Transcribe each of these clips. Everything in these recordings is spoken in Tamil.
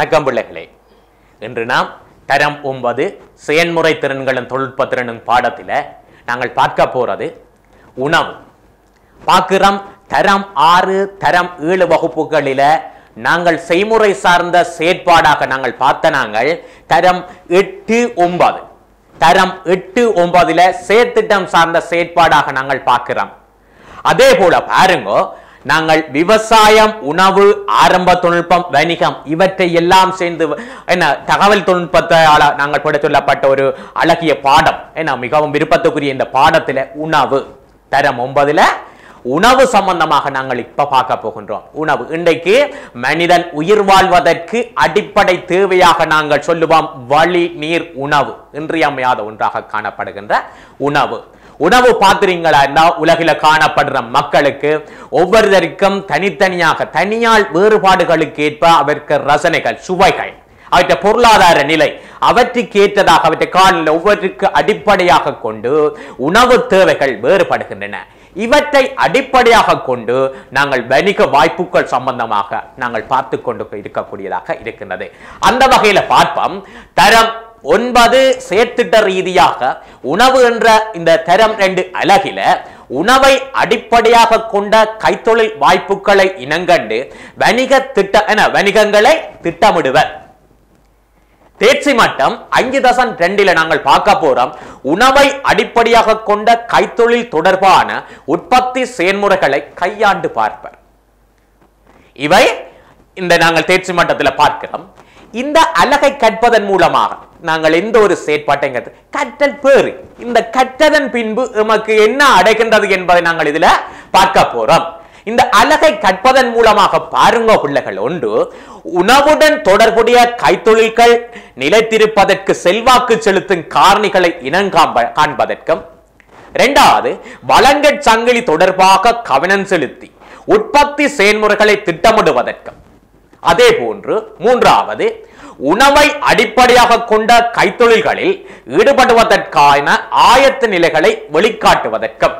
வணக்கம் பிள்ளைகளே. இன்று நாம் தரம் ஒன்பது செயன்முறை திறன்களும் தொழில்நுட்ப திறனும் பாடத்தில் நாங்கள் பார்க்க போறது உணவு. பார்க்கிறோம் தரம் ஆறு தரம் ஏழு வகுப்புகளில நாங்கள் செய்முறை சார்ந்த செயற்பாடாக நாங்கள் பார்த்த நாங்கள் தரம் எட்டு ஒன்பது. தரம் எட்டு ஒன்பதுல செயற்திட்டம் சார்ந்த செயற்பாடாக நாங்கள் பார்க்கிறோம். அதே போல பாருங்க நாங்கள் விவசாயம் உணவு ஆரம்ப தொழில்நுட்பம் வணிகம் இவற்றை எல்லாம் சேர்ந்து என்ன தகவல் தொழில்நுட்பத்தால் நாங்கள் பட சொல்லப்பட்ட ஒரு அழகிய பாடம். என்ன மிகவும் விருப்பத்துக்குரிய இந்த பாடத்தில் உணவு. தரம் ஒன்பதுல உணவு சம்பந்தமாக நாங்கள் இப்ப பார்க்க போகின்றோம். உணவு. இன்றைக்கு மனிதன் உயிர் வாழ்வதற்கு அடிப்படை தேவையாக நாங்கள் சொல்லுவோம் வழி நீர் உணவு. இன்றியமையாத ஒன்றாக காணப்படுகின்ற உணவு. உணவு பாத்திரங்களா இருந்தா உலகில காணப்படுற மக்களுக்கு ஒவ்வொருத்தருக்கும் தனித்தனியாக தனியால் வேறுபாடுகளுக்கு ஏற்ப அவருக்கு ரசனைகள் சுவைகள். அவற்றை பொருளாதார நிலை அவற்றுக்கு ஏற்றதாக அவற்றை காலில் ஒவ்வொருக்கு அடிப்படையாக கொண்டு உணவு தேவைகள் வேறுபடுகின்றன. இவற்றை அடிப்படையாக கொண்டு நாங்கள் வணிக வாய்ப்புகள் சம்பந்தமாக நாங்கள் பார்த்து கொண்டு இருக்கக்கூடியதாக இருக்கின்றது. அந்த வகையில் பார்ப்போம். தரம் ஒன்பது செயற்திட்ட ரீதியாக உணவு என்ற இந்த தரம் ரெண்டு அலகில உணவை அடிப்படையாக கொண்ட கைத்தொழில் வாய்ப்புகளை இனங்கண்டு வணிக திட்ட என வணிகங்களை திட்டமிடுவர். தேர்ச்சி மட்டம் அஞ்சு தசன் ரெண்டில நாங்கள் பார்க்க போறோம். உணவை அடிப்படையாக கொண்ட கைத்தொழில் தொடர்பான உற்பத்தி செயல்முறைகளை கையாண்டு பார்ப்பர். இவை இந்த நாங்கள் தேர்ச்சி மட்டத்தில் பார்க்கிறோம். இந்த அழகை கற்பதன் மூலமாக நாங்கள் எந்த ஒரு செயற்பாட்டைங்கிறது. கற்றல் பேறு இந்த கற்றதன் பின்பு எமக்கு என்ன அடைகின்றது என்பதை நாங்கள் இதுல பார்க்க போறோம். இந்த அழகை கற்பதன் மூலமாக பாருங்க பிள்ளைகள். ஒன்று உணவுடன் தொடர்புடைய கைத்தொழில்கள் நிலைத்திருப்பதற்கு செல்வாக்கு செலுத்தும் காரணிகளை இனங்காம்ப காண்பதற்கும். இரண்டாவது வளங்கட் சங்கிலி தொடர்பாக கவனம் செலுத்தி உற்பத்தி செயல்முறைகளை திட்டமிடுவதற்கும். அதே போன்று மூன்றாவது உணவை அடிப்படையாக கொண்ட கைத்தொழில்களில் ஈடுபடுவதற்கான ஆயத்த நிலைகளை வெளிக்காட்டுவதற்கும்.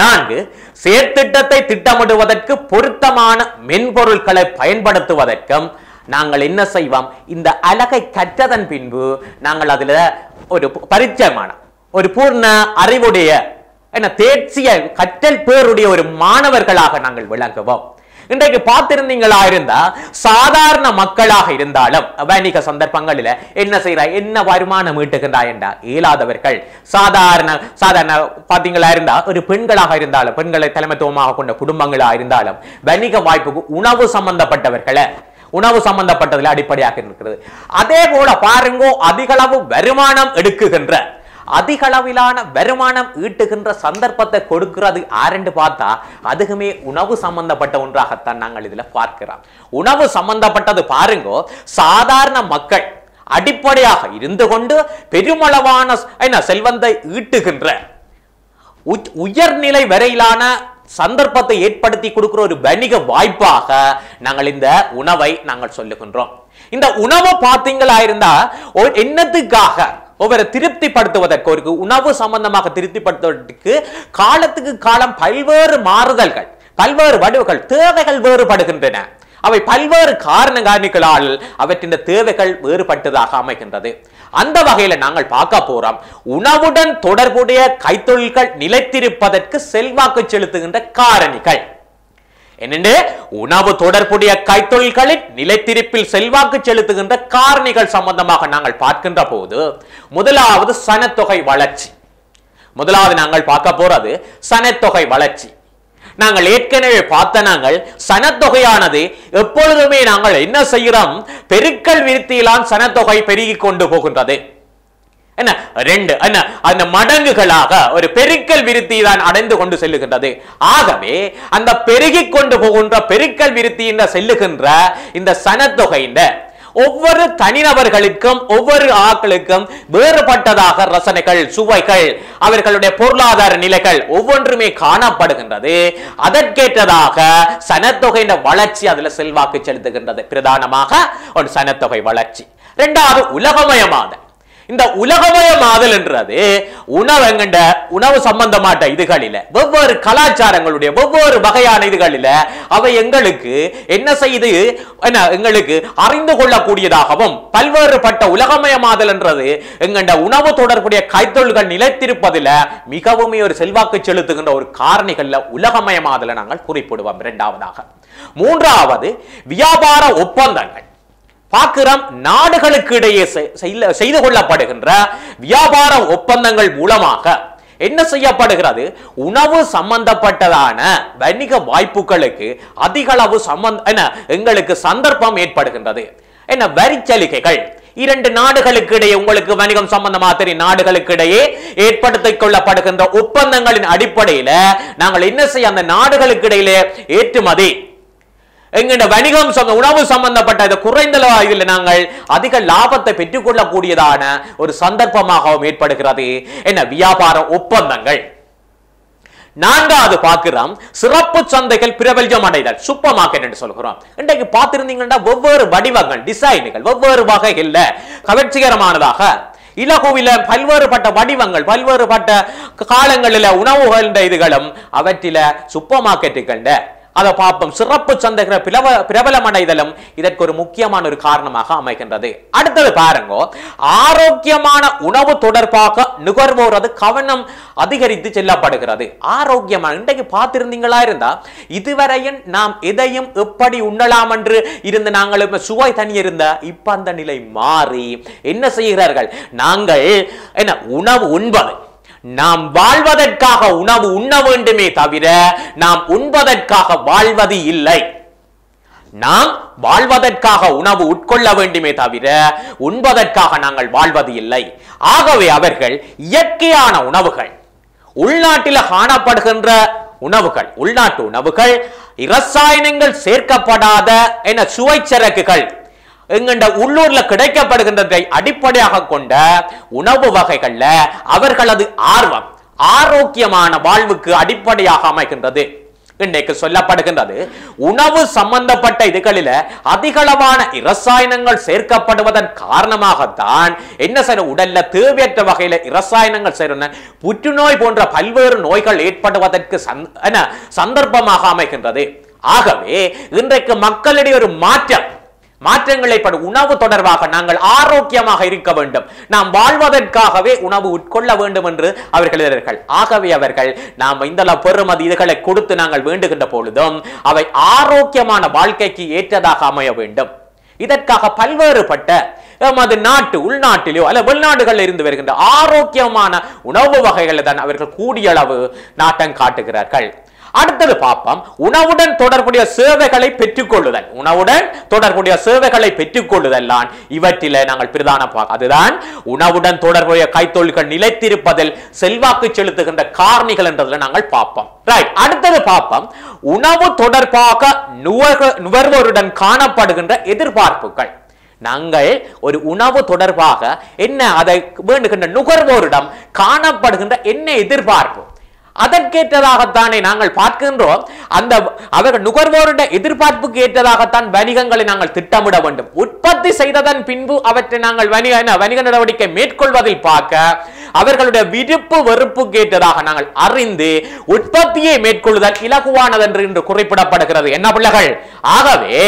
நான்கு செயற்திட்டத்தை திட்டமிடுவதற்கு பொருத்தமான மென்பொருட்களை பயன்படுத்துவதற்கும் நாங்கள் என்ன செய்வோம்? இந்த அழகை கற்றதன் பின்பு நாங்கள் அதுல ஒரு பரிச்சயமான ஒரு பூர்ண அறிவுடைய என்ன தேர்ச்சிய கற்றல் பேருடைய ஒரு மாணவர்களாக நாங்கள் விளங்குவோம். இன்றைக்கு பார்த்திருந்தீங்களா இருந்தா சாதாரண மக்களாக இருந்தாலும் வணிக சந்தர்ப்பங்களில் என்ன செய்யறா என்ன வருமானம் ஈட்டுகின்றா என்றா இயலாதவர்கள் சாதாரண சாதாரண பார்த்தீங்களா இருந்தா ஒரு பெண்களாக இருந்தாலும் பெண்களை தலைமைத்துவமாக கொண்ட குடும்பங்களாக இருந்தாலும் வணிக வாய்ப்புக்கு உணவு சம்பந்தப்பட்டவர்களை உணவு சம்பந்தப்பட்டதில் அடிப்படையாக இருக்கிறது. அதே போல பாருங்க அதிகளவு வருமானம் எடுக்குகின்ற அதிக அளவிலான வருமானம் ஈட்டுகின்ற சந்தர்ப்பத்தை கொடுக்கிறது ஆரெண்டு பார்த்தா அதுக்குமே உணவு சம்பந்தப்பட்ட ஒன்றாகத்தான் நாங்கள் இதில் பார்க்கிறோம். உணவு சம்பந்தப்பட்டது பாருங்கோ சாதாரண மக்கள் அடிப்படையாக இருந்து கொண்டு பெருமளவான என்ன செல்வந்தை ஈட்டுகின்ற உயர்நிலை வரையிலான சந்தர்ப்பத்தை ஏற்படுத்தி கொடுக்கிற ஒரு வணிக வாய்ப்பாக நாங்கள் இந்த உணவை நாங்கள் சொல்லுகின்றோம். இந்த உணவை பார்த்தீங்களா இருந்தா என்னத்துக்காக ஒவ்வொரு திருப்திப்படுத்துவதற்கு ஒரு உணவு சம்பந்தமாக திருப்திப்படுத்துவதற்கு காலத்துக்கு காலம் பல்வேறு மாறுதல்கள் பல்வேறு வடிவுகள் தேவைகள் வேறுபடுகின்றன. அவை பல்வேறு காரண காரணிகளால் அவற்றின் தேவைகள் வேறுபட்டதாக அமைகின்றது. அந்த வகையில நாங்கள் பார்க்க போறோம். உணவுடன் தொடர்புடைய கைத்தொழில்கள் நிலைத்திருப்பதற்கு செல்வாக்கு செலுத்துகின்ற காரணிகள். என்னென்று உணவு தொடர்புடைய கைத்தொழில்களின் நிலைத்திருப்பில் செல்வாக்கு செலுத்துகின்ற காரணிகள் சம்பந்தமாக நாங்கள் பார்க்கின்ற போது முதலாவது சனத்தொகை வளர்ச்சி. முதலாவது நாங்கள் பார்க்க போறது சனத்தொகை வளர்ச்சி. நாங்கள் ஏற்கனவே பார்த்த நாங்கள் சனத்தொகையானது எப்பொழுதுமே நாங்கள் என்ன செய்கிறோம்? பெருக்கல் விருத்தியிலான் சனத்தொகை பெருகி கொண்டு போகின்றது. என்ன? ரெண்டு. என்ன? அந்த மடங்குகளாக ஒரு பெருக்கல் விருத்தி தான் அடைந்து கொண்டு செல்லுகின்றது. ஆகவே அந்த பெருகி கொண்டு போகின்ற பெருக்கல் விருத்தி என்ற செல்லுகின்ற இந்த சனத்தொகையின் ஒவ்வொரு தனிநபர்களுக்கும் ஒவ்வொரு ஆக்களுக்கும் வேறுபட்டதாக ரசனைகள் சுவைகள் அவர்களுடைய பொருளாதார நிலைகள் ஒவ்வொன்றுமே காணப்படுகின்றது. அதற்கேற்றதாக சனத்தொகையின் வளர்ச்சி அதுல செல்வாக்கு செலுத்துகின்றது. பிரதானமாக ஒரு சனத்தொகை வளர்ச்சி. இரண்டாவது உலகமயமாதல். இந்த உலகமயமாதல் என்றது உணவு எங்கண்ட உணவு சம்பந்தமாட்ட இதுகளில வெவ்வேறு கலாச்சாரங்களுடைய வெவ்வேறு வகையான இதுகளில அவை எங்களுக்கு என்ன செய்து என்ன எங்களுக்கு அறிந்து கொள்ளக்கூடியதாகவும் பல்வேறுபட்ட உலகமயமாதல் என்றது எங்கண்ட உணவு தொடர்புடைய கைத்தொழில்கள் நிலைத்திருப்பதில் மிகவும் ஒரு செல்வாக்கு செலுத்துகின்ற ஒரு காரணிகள்ல உலகமயமாதலை நாங்கள் குறிப்பிடுவோம். இரண்டாவதாக. மூன்றாவது வியாபார ஒப்பந்தங்கள். பார்க்கிறோம் நாடுகளுக்கு இடையே செ- செய்து கொள்ளப்படுகின்ற வியாபார ஒப்பந்தங்கள் மூலமாக என்ன செய்யப்படுகிறது? உணவு சம்பந்தப்பட்டதான வணிக வாய்ப்புகளுக்கு அதிக அளவு சம்பந்த என்ன எங்களுக்கு சந்தர்ப்பம் ஏற்படுகின்றது. என்ன வரிச்சலுகைகள் இரண்டு நாடுகளுக்கு இடையே உங்களுக்கு வணிகம் சம்பந்தமா தெரியும். நாடுகளுக்கு இடையே ஏற்படுத்திக் கொள்ளப்படுகின்ற ஒப்பந்தங்களின் அடிப்படையில நாங்கள் என்ன செய்ய அந்த நாடுகளுக்கு இடையிலே ஏற்றுமதி எங்கட வணிகம் சம்ம உணவு சம்பந்தப்பட்ட இந்த குறைந்த இதில் நாங்கள் அதிக லாபத்தை பெற்றுக்கொள்ளக்கூடியதான ஒரு சந்தர்ப்பமாகவும் ஏற்படுகிறது. என்ன? வியாபார ஒப்பந்தங்கள். நான்காவது பார்க்கிறோம் சிறப்பு சந்தைகள் பிரபல்யம் அடைதல் சூப்பர் மார்க்கெட் என்று சொல்கிறோம். இன்றைக்கு பார்த்திருந்தீங்கன்னா வெவ்வேறு வடிவங்கள் டிசைன்கள் வெவ்வேறு வகைகளில் கவர்ச்சிகரமானதாக இலகுவில பல்வேறுபட்ட வடிவங்கள் பல்வேறுபட்ட காலங்களில உணவுகள் இதுகளும் அவற்றில சூப்பர் மார்க்கெட்டுகள் அதை பார்ப்போம் சிறப்பு சந்தைகள் பிரபல பிரபலமடைதலும் இதற்கு ஒரு முக்கியமான ஒரு காரணமாக அமைகின்றது. அடுத்தது பாருங்க ஆரோக்கியமான உணவு தொடர்பாக நுகர்வோர் அது கவனம் அதிகரித்து செல்லப்படுகிறது. ஆரோக்கியமான இன்றைக்கு பார்த்திருந்தீங்களா இருந்தா இதுவரையும் நாம் எதையும் எப்படி உண்ணலாம் என்று இருந்து நாங்கள் இப்ப சுவை தனி இருந்த இப்ப அந்த நிலை மாறி என்ன செய்கிறார்கள்? நாங்கள் என்ன உணவு உண்பது நாம் வாழ்வதற்காக உணவு உண்ண வேண்டுமே தவிர நாம் உண்பதற்காக வாழ்வது இல்லை. நாம் வாழ்வதற்காக உணவு உட்கொள்ள வேண்டுமே தவிர உண்பதற்காக நாங்கள் வாழ்வது இல்லை. ஆகவே அவர்கள் இயற்கையான உணவுகள் உள்நாட்டில் காணப்படுகின்ற உணவுகள் உள்நாட்டு உணவுகள் இரசாயனங்கள் சேர்க்கப்படாத என சுவைச்சரக்குகள். எங்கண்ட உள்ளூர்ல கிடைக்கப்படுகின்றதை அடிப்படையாக கொண்ட உணவு வகைகள்ல அவர்களது ஆர்வம் ஆரோக்கியமான வாழ்வுக்கு அடிப்படையாக அமைகின்றது. இன்றைக்கு சொல்லப்படுகின்றது உணவு சம்பந்தப்பட்ட இதுகளில அதிகளவான இரசாயனங்கள் சேர்க்கப்படுவதன் காரணமாகத்தான் என்ன செய்ய உடல்ல தேவையற்ற வகையில இரசாயனங்கள் சேரும் புற்றுநோய் போன்ற பல்வேறு நோய்கள் ஏற்படுவதற்கு சந்தர்ப்பமாக அமைகின்றது. ஆகவே இன்றைக்கு மக்களிடையே ஒரு மாற்றம் மாற்றங்களை படு உணவு தொடர்பாக நாங்கள் ஆரோக்கியமாக இருக்க வேண்டும். நாம் வாழ்வதற்காகவே உணவு உட்கொள்ள வேண்டும் என்று அவர்கள் எழுதுகிறார்கள். ஆகவே அவர்கள் நாம் இந்த அளவு பெறுமதி இதுகளை கொடுத்து நாங்கள் வேண்டுகின்ற பொழுதும் அவை ஆரோக்கியமான வாழ்க்கைக்கு ஏற்றதாக அமைய வேண்டும். இதற்காக பல்வேறுபட்ட எமது நாட்டு உள்நாட்டிலோ அல்ல வெளிநாடுகளில் இருந்து வருகின்ற ஆரோக்கியமான உணவு வகைகளை தான் அவர்கள் கூடிய அளவு நாட்டம் காட்டுகிறார்கள். அடுத்தது பார்ப்போம் உணவுடன் தொடர்புடைய சேவைகளை பெற்றுக்கொள்ளுதல். உணவுடன் தொடர்புடைய சேவைகளை பெற்றுக்கொள்ளுதல் தான் இவற்றில நாங்கள் பிரதான பார்க்க அதுதான் உணவுடன் தொடர்புடைய கைத்தொழில்கள் நிலைத்திருப்பதில் செல்வாக்கு செலுத்துகின்ற காரணிகள் என்றதில் நாங்கள் பார்ப்போம் ரைட் அடுத்தது பார்ப்போம் உணவு தொடர்பாக நுகர்வோருடன் காணப்படுகின்ற எதிர்பார்ப்புகள். நாங்கள் ஒரு உணவு தொடர்பாக என்ன அதை வேண்டுகின்ற நுகர்வோரிடம் காணப்படுகின்ற என்ன எதிர்பார்ப்பு? அதற்கேற்றதாகத்தானே நாங்கள் பார்க்கின்றோம். அந்த அவர்கள் நுகர்வோருடைய எதிர்பார்ப்புக்கு ஏற்றதாகத்தான் வணிகங்களை நாங்கள் திட்டமிட வேண்டும். உற்பத்தி செய்ததன் பின்பு அவற்றை நாங்கள் வணிக வணிக நடவடிக்கை மேற்கொள்வதில் பார்க்க அவர்களுடைய விருப்பு வெறுப்புக்கு ஏற்றதாக நாங்கள் அறிந்து உற்பத்தியை மேற்கொள்ளுதல் இலகுவானது என்று குறிப்பிடப்படுகிறது. என்ன பிள்ளைகள்? ஆகவே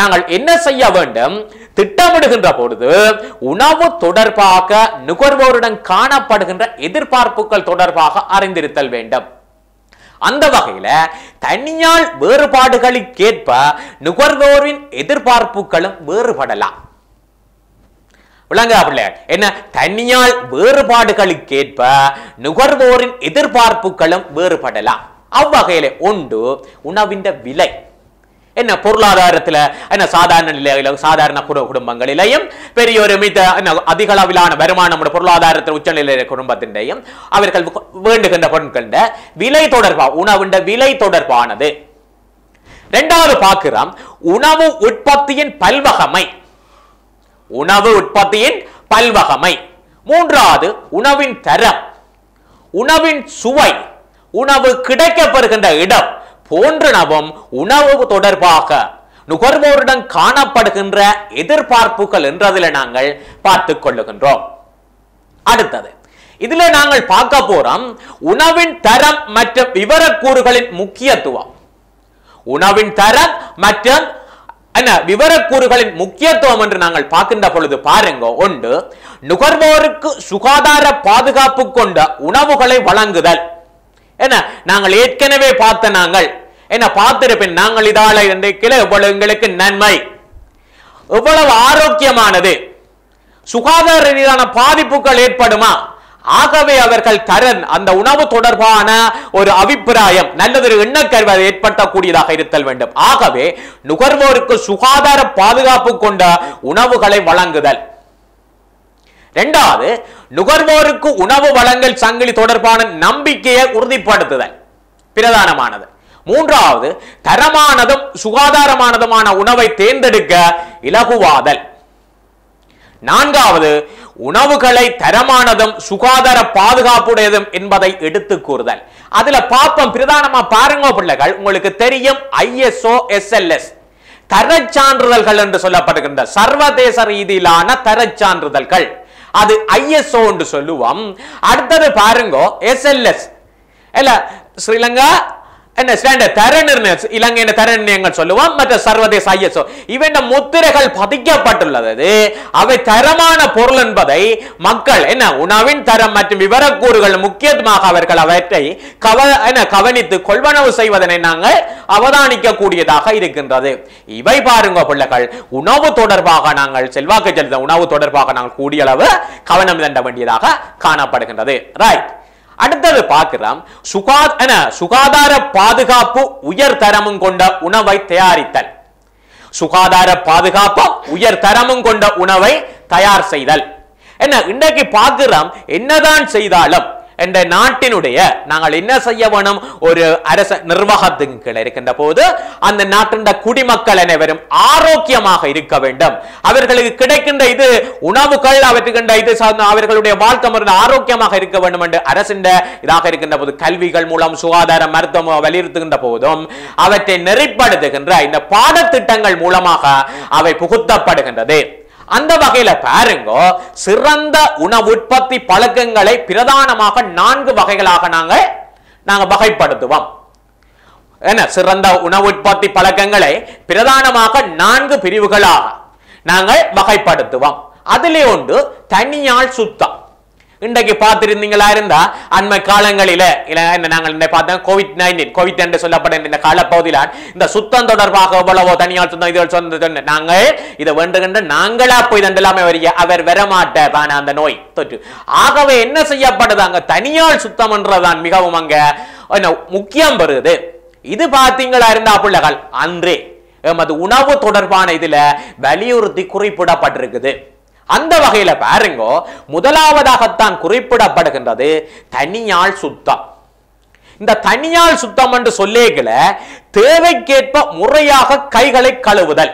நாங்கள் என்ன செய்ய வேண்டும்? திட்டமிடுகின்ற பொழுது உணவு தொடர்பாக நுகர்வோருடன் காணப்படுகின்ற எதிர்பார்ப்புகள் தொடர்பாக அறிந்திருத்தல் வேண்டும். அந்த வகையில தனியால் வேறுபாடுகளுக்கேற்ப நுகர்வோரின் எதிர்பார்ப்புகளும் வேறுபடலாம். விளங்கா பிள்ளை என்ன? தனியால் வேறுபாடுகளுக்கேற்ப நுகர்வோரின் எதிர்பார்ப்புகளும் வேறுபடலாம். அவ்வகையில ஒன்று உணவின் விலை. என்ன பொருளாதாரத்தில் என்ன சாதாரண நிலையில சாதாரண குடு- குடும்பங்களிலேயும் பெரிய ஒரு மித என்ன, அதிக அளவிலான வருமானம் பொருளாதாரத்தில் உச்சநிலை குடும்பத்தின்டையும் அவர்கள் வேண்டுகின்ற பொருட்கள விலை தொடர்பா உணவுண்ட விலை தொடர்பானது. இரண்டாவது பார்க்கிறோம் உணவு உற்பத்தியின் பல்வகமை. உணவு உற்பத்தியின் பல்வகமை. மூன்றாவது உணவின் தரம். உணவின் சுவை. உணவு கிடைக்கப்பெறுகின்ற இடம். போன்றனவும் உணவு தொடர்பாக நுகர்வோரிடம் காணப்படுகின்ற எதிர்பார்ப்புகள் என்றதில் நாங்கள் பார்த்துக் கொள்ளுகின்றோம். அடுத்தது இதுல நாங்கள் பார்க்க போறோம் உணவின் தரம் மற்றும் விவரக்கூறுகளின் முக்கியத்துவம். உணவின் தரம் மற்றும் என்ன விவரக்கூறுகளின் முக்கியத்துவம் என்று நாங்கள் பார்க்கின்ற பொழுது பாருங்க ஒன்று நுகர்வோருக்கு சுகாதார பாதுகாப்பு கொண்ட உணவுகளை வழங்குதல். என்ன நாங்கள் ஏற்கனவே பார்த்த நாங்கள் என்ன பார்த்திருப்பேன் நாங்கள் இதால இன்றைக்கு எவ்வளவு எங்களுக்கு நன்மை. எவ்வளவு ஆரோக்கியமானது. சுகாதார ரீதியான பாதிப்புகள் ஏற்படுமா? ஆகவே அவர்கள் கரண் அந்த உணவு தொடர்பான ஒரு அபிப்பிராயம் நல்லதொரு எண்ணக்கருவை ஏற்படுத்தக்கூடியதாக இருத்தல் வேண்டும். ஆகவே நுகர்வோருக்கு சுகாதார பாதுகாப்பு கொண்ட உணவுகளை வழங்குதல். இரண்டாவது நுகர்வோருக்கு உணவு வழங்கல் சங்கிலி தொடர்பான நம்பிக்கையை உறுதிப்படுத்துதல். பிரதானமானது. மூன்றாவது தரமானதும் சுகாதாரமானதுமான உணவை தேர்ந்தெடுக்க இலகுவாதல். நான்காவது உணவுகளை தரமானதும் சுகாதார பாதுகாப்புடையதும் என்பதை எடுத்து கூறுதல். அதுல பாப்பம் பிரதானமா பாருங்க பிள்ளைகள் உங்களுக்கு தெரியும் ஐஎஸ்ஓ எஸ்எல்எஸ். தரச் சான்றிதழ்கள் என்று சொல்லப்படுகின்ற சர்வதேச ரீதியிலான தரச் சான்றிதழ்கள் அது ஐஎஸ்ஓ என்று சொல்லுவோம். அடுத்தது பாருங்க எஸ்எல்எஸ். இல்ல ஸ்ரீலங்கா என்ன ஸ்டாண்டர்ட் தர நிர்ணயம் இலங்கையின் தர நிர்ணயங்கள் சொல்லுவோம் மற்ற சர்வதேச ஐஎஸ்ஓ இவன் முத்திரைகள் பதிக்கப்பட்டுள்ளது அவை தரமான பொருள் என்பதை மக்கள் என்ன உணவின் தரம் மற்றும் விவரக்கூறுகள் முக்கியத்துவமாக அவர்கள் அவற்றை கவ என்ன கவனித்து கொள்வனவு செய்வதனை நாங்கள் அவதானிக்க கூடியதாக இருக்கின்றது. இவை பாருங்க பிள்ளைகள் உணவு தொடர்பாக நாங்கள் செல்வாக்கு செலுத்த உணவு தொடர்பாக நாங்கள் கூடிய அளவு கவனம் தண்ட வேண்டியதாக காணப்படுகின்றது. ரைட் அடுத்தது பார்க்கிறோம் சுகா என்ன சுகாதார பாதுகாப்பு உயர் தரமும் கொண்ட உணவை தயாரித்தல் சுகாதார பாதுகாப்பு உயர் தரமும் கொண்ட உணவை தயார் செய்தல் என்ன இன்றைக்கு பார்க்கிறோம் என்னதான் செய்தாலும் என்ற நாட்டினுடைய நாங்கள் என்ன செய்ய வேணும்? ஒரு அரச நிர்வாகத்தின் இருக்கின்ற போது அந்த நாட்டின் குடிமக்கள் அனைவரும் ஆரோக்கியமாக இருக்க வேண்டும். அவர்களுக்கு கிடைக்கின்ற இது உணவுகள் அவற்றுக்கின்ற இது சார்ந்த அவர்களுடைய வாழ்க்கை முறை ஆரோக்கியமாக இருக்க வேண்டும் என்று அரசின் இதாக இருக்கின்ற போது கல்விகள் மூலம் சுகாதார மருத்துவம் வலியுறுத்துகின்ற போதும் அவற்றை நெறிப்படுத்துகின்ற இந்த பாடத்திட்டங்கள் மூலமாக அவை புகுத்தப்படுகின்றது. அந்த வகையில பாருங்க சிறந்த உணவு உற்பத்தி பழக்கங்களை பிரதானமாக நான்கு வகைகளாக நாங்க நாங்க வகைப்படுத்துவோம். என்ன சிறந்த உணவு உற்பத்தி பழக்கங்களை பிரதானமாக நான்கு பிரிவுகளாக நாங்கள் வகைப்படுத்துவோம். அதிலே ஒன்று தனியால் சுத்தம். இன்றைக்கு பார்த்திருந்தீங்களா இருந்தா? அண்மை காலங்களில இல்ல என்ன நாங்கள் பார்த்தோம் கோவிட் நைன்டீன் கோவிட் என்று சொல்லப்பட்ட இந்த காலப்பகுதியில் இந்த சுத்தம் தொடர்பாக எவ்வளவோ தனியார் சுத்தம் இது சொந்த நாங்கள் இதை வேண்டுகின்ற நாங்களா போய் தண்டலாமே வரிய அவர் வரமாட்டார். அந்த நோய் தொற்று. ஆகவே என்ன செய்யப்படுது அங்க? தனியால் சுத்தம் என்றதான் மிகவும் அங்க என்ன முக்கியம் பெறுது. இது பார்த்தீங்களா இருந்தா பிள்ளைகள்? அன்றே எமது உணவு தொடர்பான இதுல வலியுறுத்தி குறிப்பிடப்பட்டிருக்குது. அந்த வகையில பாருங்க முதலாவதாகத்தான் குறிப்பிடப்படுகின்றது தனியாள் சுத்தம். இந்த தனியாள் சுத்தம் என்று சொல்லேகல தேவைக்கேற்ப முறையாக கைகளை கழுவுதல்.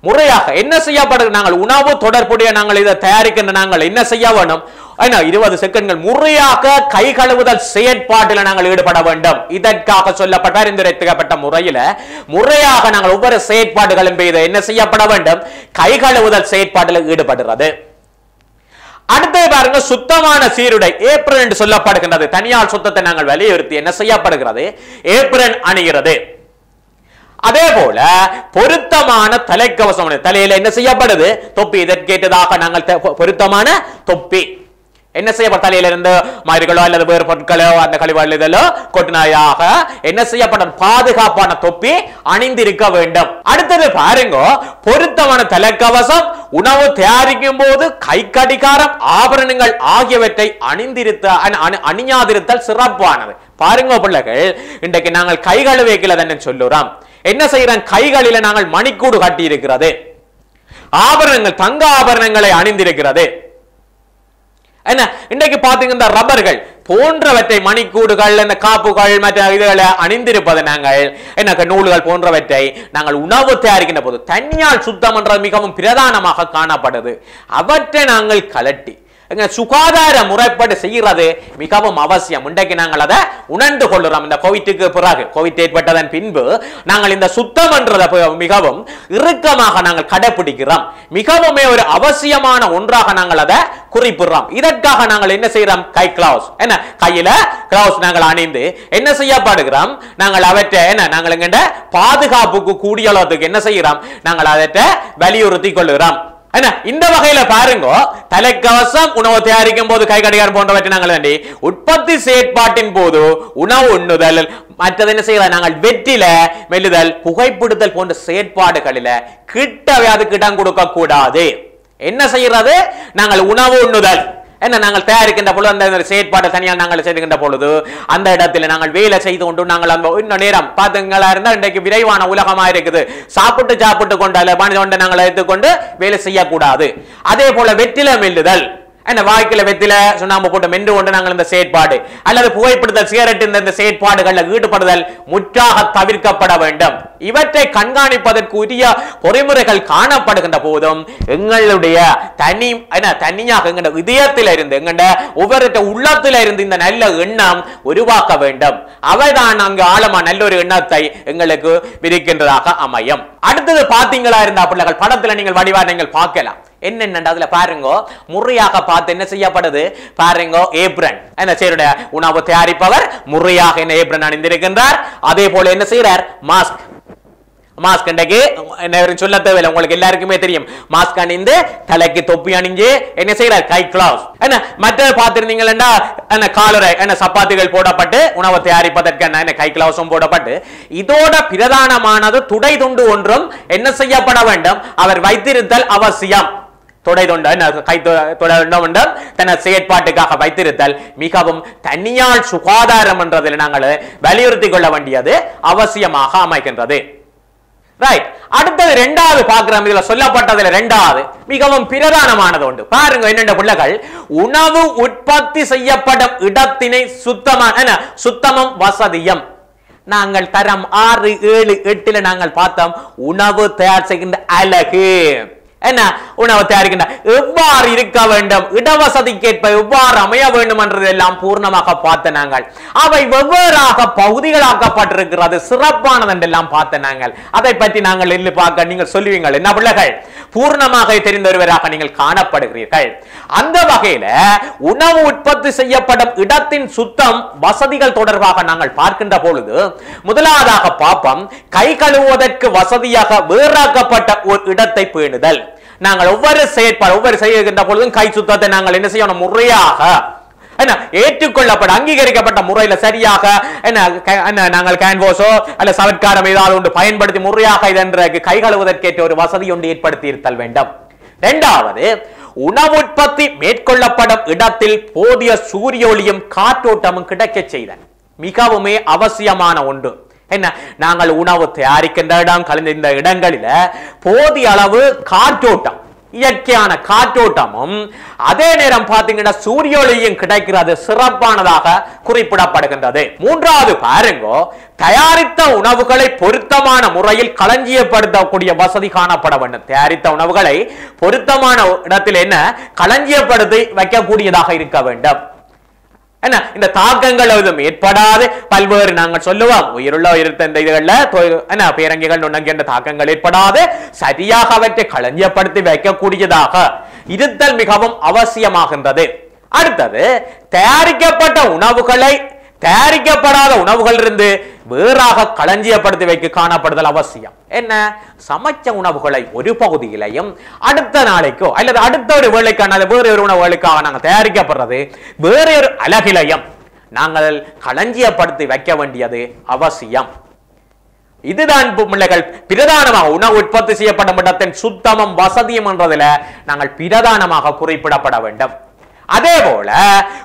முறையாக என்ன செய்யப்படுது? நாங்கள் உணவு தொடர்புடைய நாங்கள் இதை தயாரிக்கின்ற நாங்கள் என்ன செய்ய வேணும்? இருபது செகண்ட்கள் முறையாக கை கழுவுதல் செயற்பாட்டில் நாங்கள் ஈடுபட வேண்டும். இதற்காக சொல்லப்பட்ட பரிந்துரைக்கப்பட்ட முறையில முறையாக நாங்கள் ஒவ்வொரு செயற்பாடுகளும் பெய்து என்ன செய்யப்பட வேண்டும்? கை கழுவுதல் செயற்பாட்டில் ஈடுபடுறது. அடுத்தது பாருங்க சுத்தமான சீருடை ஏப்ரல் என்று சொல்லப்படுகின்றது. தனியார் சுத்தத்தை நாங்கள் வலியுறுத்தி என்ன செய்யப்படுகிறது? ஏப்ரல் அணிகிறது. அதே போல பொருத்தமான தலைக்கவசம் தலையில என்ன செய்யப்படுது? தொப்பி. இதற்கேற்றதாக நாங்கள் தெ- பொருத்தமான தொப்பி. என்ன செய்யப்பட்ட தலையிலிருந்து மயிர்களோ அல்லது வேறு பொருட்களோ அந்த கழிவுகள் இதழோ கொட்டினாயாக. என்ன செய்யப்பட்ட பாதுகாப்பான தொப்பி அணிந்திருக்க வேண்டும். அடுத்தது பாருங்க பொருத்தமான தலைக்கவசம் உணவு தயாரிக்கும் போது கை கடிகாரம் ஆபரணங்கள் ஆகியவற்றை அணிந்திருத்த அணியாதிருத்தல் சிறப்பானது. பாருங்க பிள்ளைகள் இன்றைக்கு நாங்கள் கை கழுவேக்கில தானே சொல்லுறோம். என்ன செய்யறோம் கைகளில நாங்கள் மணிக்கூடு கட்டி இருக்கிறது ஆபரணங்கள் தங்க ஆபரணங்களை அணிந்திருக்கிறது. என்ன? இன்றைக்கு பாத்தீங்க இந்த ரப்பர்கள் போன்றவற்றை மணிக்கூடுகள் இந்த காப்புகள் மற்ற இதுகளை அணிந்திருப்பது நாங்கள் என்ன நூல்கள் போன்றவற்றை நாங்கள் உணவு தயாரிக்கின்ற போது தனியால் சுத்தம் என்ற மிகவும் பிரதானமாக காணப்படுது. அவற்றை நாங்கள் கலட்டி சுகாதார முறைப்படி செய்கிறது மிகவும் அவசியம். இன்றைக்கு நாங்கள் அதை உணர்ந்து கொள்கிறோம் இந்த கோவிட்டுக்கு பிறகு கோவிட் ஏற்பட்டதன் பின்பு நாங்கள் இந்த சுத்தம் என்றதை மிகவும் இறுக்கமாக நாங்கள் கடைபிடிக்கிறோம் மிகவுமே ஒரு அவசியமான ஒன்றாக நாங்கள் அதை குறிப்பிடுறோம். இதற்காக நாங்கள் என்ன செய்யறோம் கை கிளவுஸ். என்ன? கையில கிளவுஸ் நாங்கள் அணிந்து என்ன செய்யப்படுகிறோம் நாங்கள் அவற்றை என்ன? நாங்கள் எங்கிட்ட பாதுகாப்புக்கு கூடிய அளவுக்கு என்ன செய்கிறோம்? நாங்கள் அவற்றை வலியுறுத்தி கொள்கிறோம் இந்த வகையில பாருங்க தலைக்கவசம் உணவு தயாரிக்கும் போது கை கடிகாரம் போன்றவற்றை நாங்கள் வேண்டி உற்பத்தி செயற்பாட்டின் போது உணவு உண்ணுதல் மற்றது என்ன செய்யலாம்? நாங்கள் வெற்றில மெல்லுதல் புகைப்பிடித்தல் போன்ற செயற்பாடுகளில கிட்டவே அதுக்கு இடம் கொடுக்க கூடாது என்ன செய்யறது? நாங்கள் உணவு உண்ணுதல். என்ன நாங்கள் தயாரிக்கின்ற பொழுது அந்த செயற்பாடு தனியாக நாங்கள் செய்துகின்ற பொழுது அந்த இடத்துல நாங்கள் வேலை செய்து கொண்டு நாங்கள் அந்த இன்னும் நேரம் பார்த்துங்களா இருந்தால் இன்றைக்கு விரைவான உலகமா இருக்குது. சாப்பிட்டு சாப்பிட்டு கொண்டு அல்ல மனித கொண்டு நாங்கள் எடுத்துக்கொண்டு வேலை செய்யக்கூடாது. அதே போல வெற்றில மெல்லுதல். அந்த வாய்க்கில் வெத்தில சுண்ணாம்பு போட்டு மென்று கொண்டு நாங்கள் இந்த செயற்பாடு. அல்லது புகைப்படுத்தல் சிகரெட் இந்த இந்த செயற்பாடுகளில் ஈடுபடுதல் முற்றாக தவிர்க்கப்பட வேண்டும். இவற்றை கண்காணிப்பதற்கு உரிய பொறிமுறைகள் காணப்படுகின்ற போதும் எங்களுடைய தனி என்ன தனியாக எங்கட இதயத்தில் இருந்து எங்கட ஒவ்வொரு உள்ளத்துல இருந்து இந்த நல்ல எண்ணம் உருவாக்க வேண்டும். அவைதான் அங்கு ஆழமா நல்ல ஒரு எண்ணத்தை எங்களுக்கு விதிக்கின்றதாக அமையும். அடுத்தது பாத்தீங்களா இருந்தா பிள்ளைகள் படத்துல நீங்கள் வடிவா நீங்கள் பார்க்கலாம். என்னென்ன அதுல பாருங்க. முறையாக பார்த்து என்ன செய்யப்படுது? பாருங்க ஏப்ரன். என்ன செய்யற உணவு தயாரிப்பவர் முறையாக என்ன ஏப்ரன் அணிந்திருக்கின்றார். அதே போல என்ன செய்யறார் மாஸ்க். மாஸ்க் இன்றைக்கு என்ன சொல்ல தேவையில்லை உங்களுக்கு எல்லாருக்குமே தெரியும். மாஸ்க் அணிந்து தலைக்கு தொப்பி அணிஞ்சு என்ன செய்யறார் கை கிளாஸ் என்ன மற்ற பார்த்திருந்தீங்கன்னா என்ன காலரை என்ன சப்பாத்திகள் போடப்பட்டு உணவு தயாரிப்பதற்கான என்ன கை கிளவுஸும் போடப்பட்டு இதோட பிரதானமானது துடை துண்டு ஒன்றும் என்ன செய்யப்பட வேண்டும்? அவர் வைத்திருத்தல் அவசியம். தொடை தொண்ட என்ன, கை தொ- தொடை தொண்டம் என்றால் தன செயற்பாட்டுக்காக வைத்திருத்தல். மிகவும் தனியால் சுகாதாரம் என்றதில் நாங்கள் வலியுறுத்தி கொள்ள வேண்டியது அவசியமாக அமைக்கின்றது ரைட் அடுத்தது ரெண்டாவது பார்க்கிறோம் இதுல சொல்லப்பட்டதுல ரெண்டாவது மிகவும் பிரதானமானது உண்டு. பாருங்க என்னென்ன பிள்ளைகள் உணவு உற்பத்தி செய்யப்படும் இடத்தினை சுத்தமான என்ன, சுத்தமும் வசதியும். நாங்கள் தரம் ஆறு ஏழு எட்டுல நாங்கள் பார்த்தோம் உணவு தயார் செய்கின்ற அழகு. என்ன? உணவு தயாரிக்கின்ற. எவ்வாறு இருக்க வேண்டும்? இடவசதிக்கேற்ப எவ்வாறு அமைய வேண்டும் என்றதெல்லாம் பூர்ணமாக பார்த்த நாங்கள். அவை வெவ்வேறாக பகுதிகளாக்கப்பட்டிருக்கிறது. சிறப்பானது என்றெல்லாம் பார்த்த நாங்கள். அதை பற்றி நாங்கள் இல்லை பார்க்க நீங்கள் சொல்லுவீங்கள். என்ன பிள்ளைகள்? பூர்ணமாக தெரிந்த ஒருவராக நீங்கள் காணப்படுகிறீர்கள். அந்த வகையில உணவு உற்பத்தி செய்யப்படும் இடத்தின் சுத்தம் வசதிகள் தொடர்பாக நாங்கள் பார்க்கின்ற பொழுது முதலாவதாக பார்ப்போம் கை கழுவுவதற்கு வசதியாக வேறாக்கப்பட்ட ஒரு இடத்தை பேணுதல். நாங்கள் ஒவ்வொரு செயற்பாடு ஒவ்வொரு செய்கின்ற பொழுதும் கை சுத்தத்தை நாங்கள் என்ன செய்யணும்? முறையாக என்ன ஏற்றுக்கொள்ளப்பட அங்கீகரிக்கப்பட்ட முறையில் சரியாக என்ன என்ன நாங்கள் கேன்வாஸோ அல்ல சவட்காரம் ஏதாவது ஒன்று பயன்படுத்தி முறையாக இதென்ற கை கழுவுவதற்கேற்ற ஒரு வசதி ஒன்று ஏற்படுத்தி இருத்தல் வேண்டும். இரண்டாவது உணவு உற்பத்தி மேற்கொள்ளப்படும் இடத்தில் போதிய சூரிய ஒளியும் காற்றோட்டமும் கிடைக்கச் செய்தன் மிகவுமே அவசியமான ஒன்று. என்ன? நாங்கள் உணவு தயாரிக்கின்ற இடம் கலந்த இந்த இடங்களில போதிய அளவு காற்றோட்டம் இயற்கையான காற்றோட்டமும் அதே நேரம் பார்த்தீங்கன்னா சூரிய ஒளியும் கிடைக்கிறது சிறப்பானதாக குறிப்பிடப்படுகின்றது. மூன்றாவது பாருங்க தயாரித்த உணவுகளை பொருத்தமான முறையில் களஞ்சியப்படுத்தக்கூடிய வசதி காணப்பட வேண்டும். தயாரித்த உணவுகளை பொருத்தமான இடத்தில் என்ன? களஞ்சியப்படுத்தி வைக்கக்கூடியதாக இருக்க வேண்டும். என்ன? இந்த தாக்கங்கள் எதுவும் ஏற்படாது. பல்வேறு நாங்கள் சொல்லுவோம் உயிருள்ள உயிர்த்த இதுகளில் என்ன பேரங்கிகள் நுண்ணங்கின்ற தாக்கங்கள் ஏற்படாது. சரியாக அவற்றை களஞ்சியப்படுத்தி வைக்கக்கூடியதாக இருத்தல் மிகவும் அவசியமாகின்றது. அடுத்தது தயாரிக்கப்பட்ட உணவுகளை தயாரிக்கப்படாத உணவுகள் இருந்து வேறாக களஞ்சியப்படுத்தி வைக்க காணப்படுதல் அவசியம். என்ன? சமைச்ச உணவுகளை ஒரு பகுதியிலையும் அடுத்த நாளைக்கோ அல்லது அடுத்த ஒரு வேலைக்கான வேறு ஒரு உணவுகளுக்காக நாங்கள் தயாரிக்கப்படுறது வேறு ஒரு அழகிலையும் நாங்கள் களஞ்சியப்படுத்தி வைக்க வேண்டியது அவசியம். இதுதான் பிள்ளைகள் பிரதானமாக உணவு உற்பத்தி செய்யப்படும் இடத்தின் சுத்தமும் வசதியும் என்றதில் நாங்கள் பிரதானமாக குறிப்பிடப்பட வேண்டும். அதே போல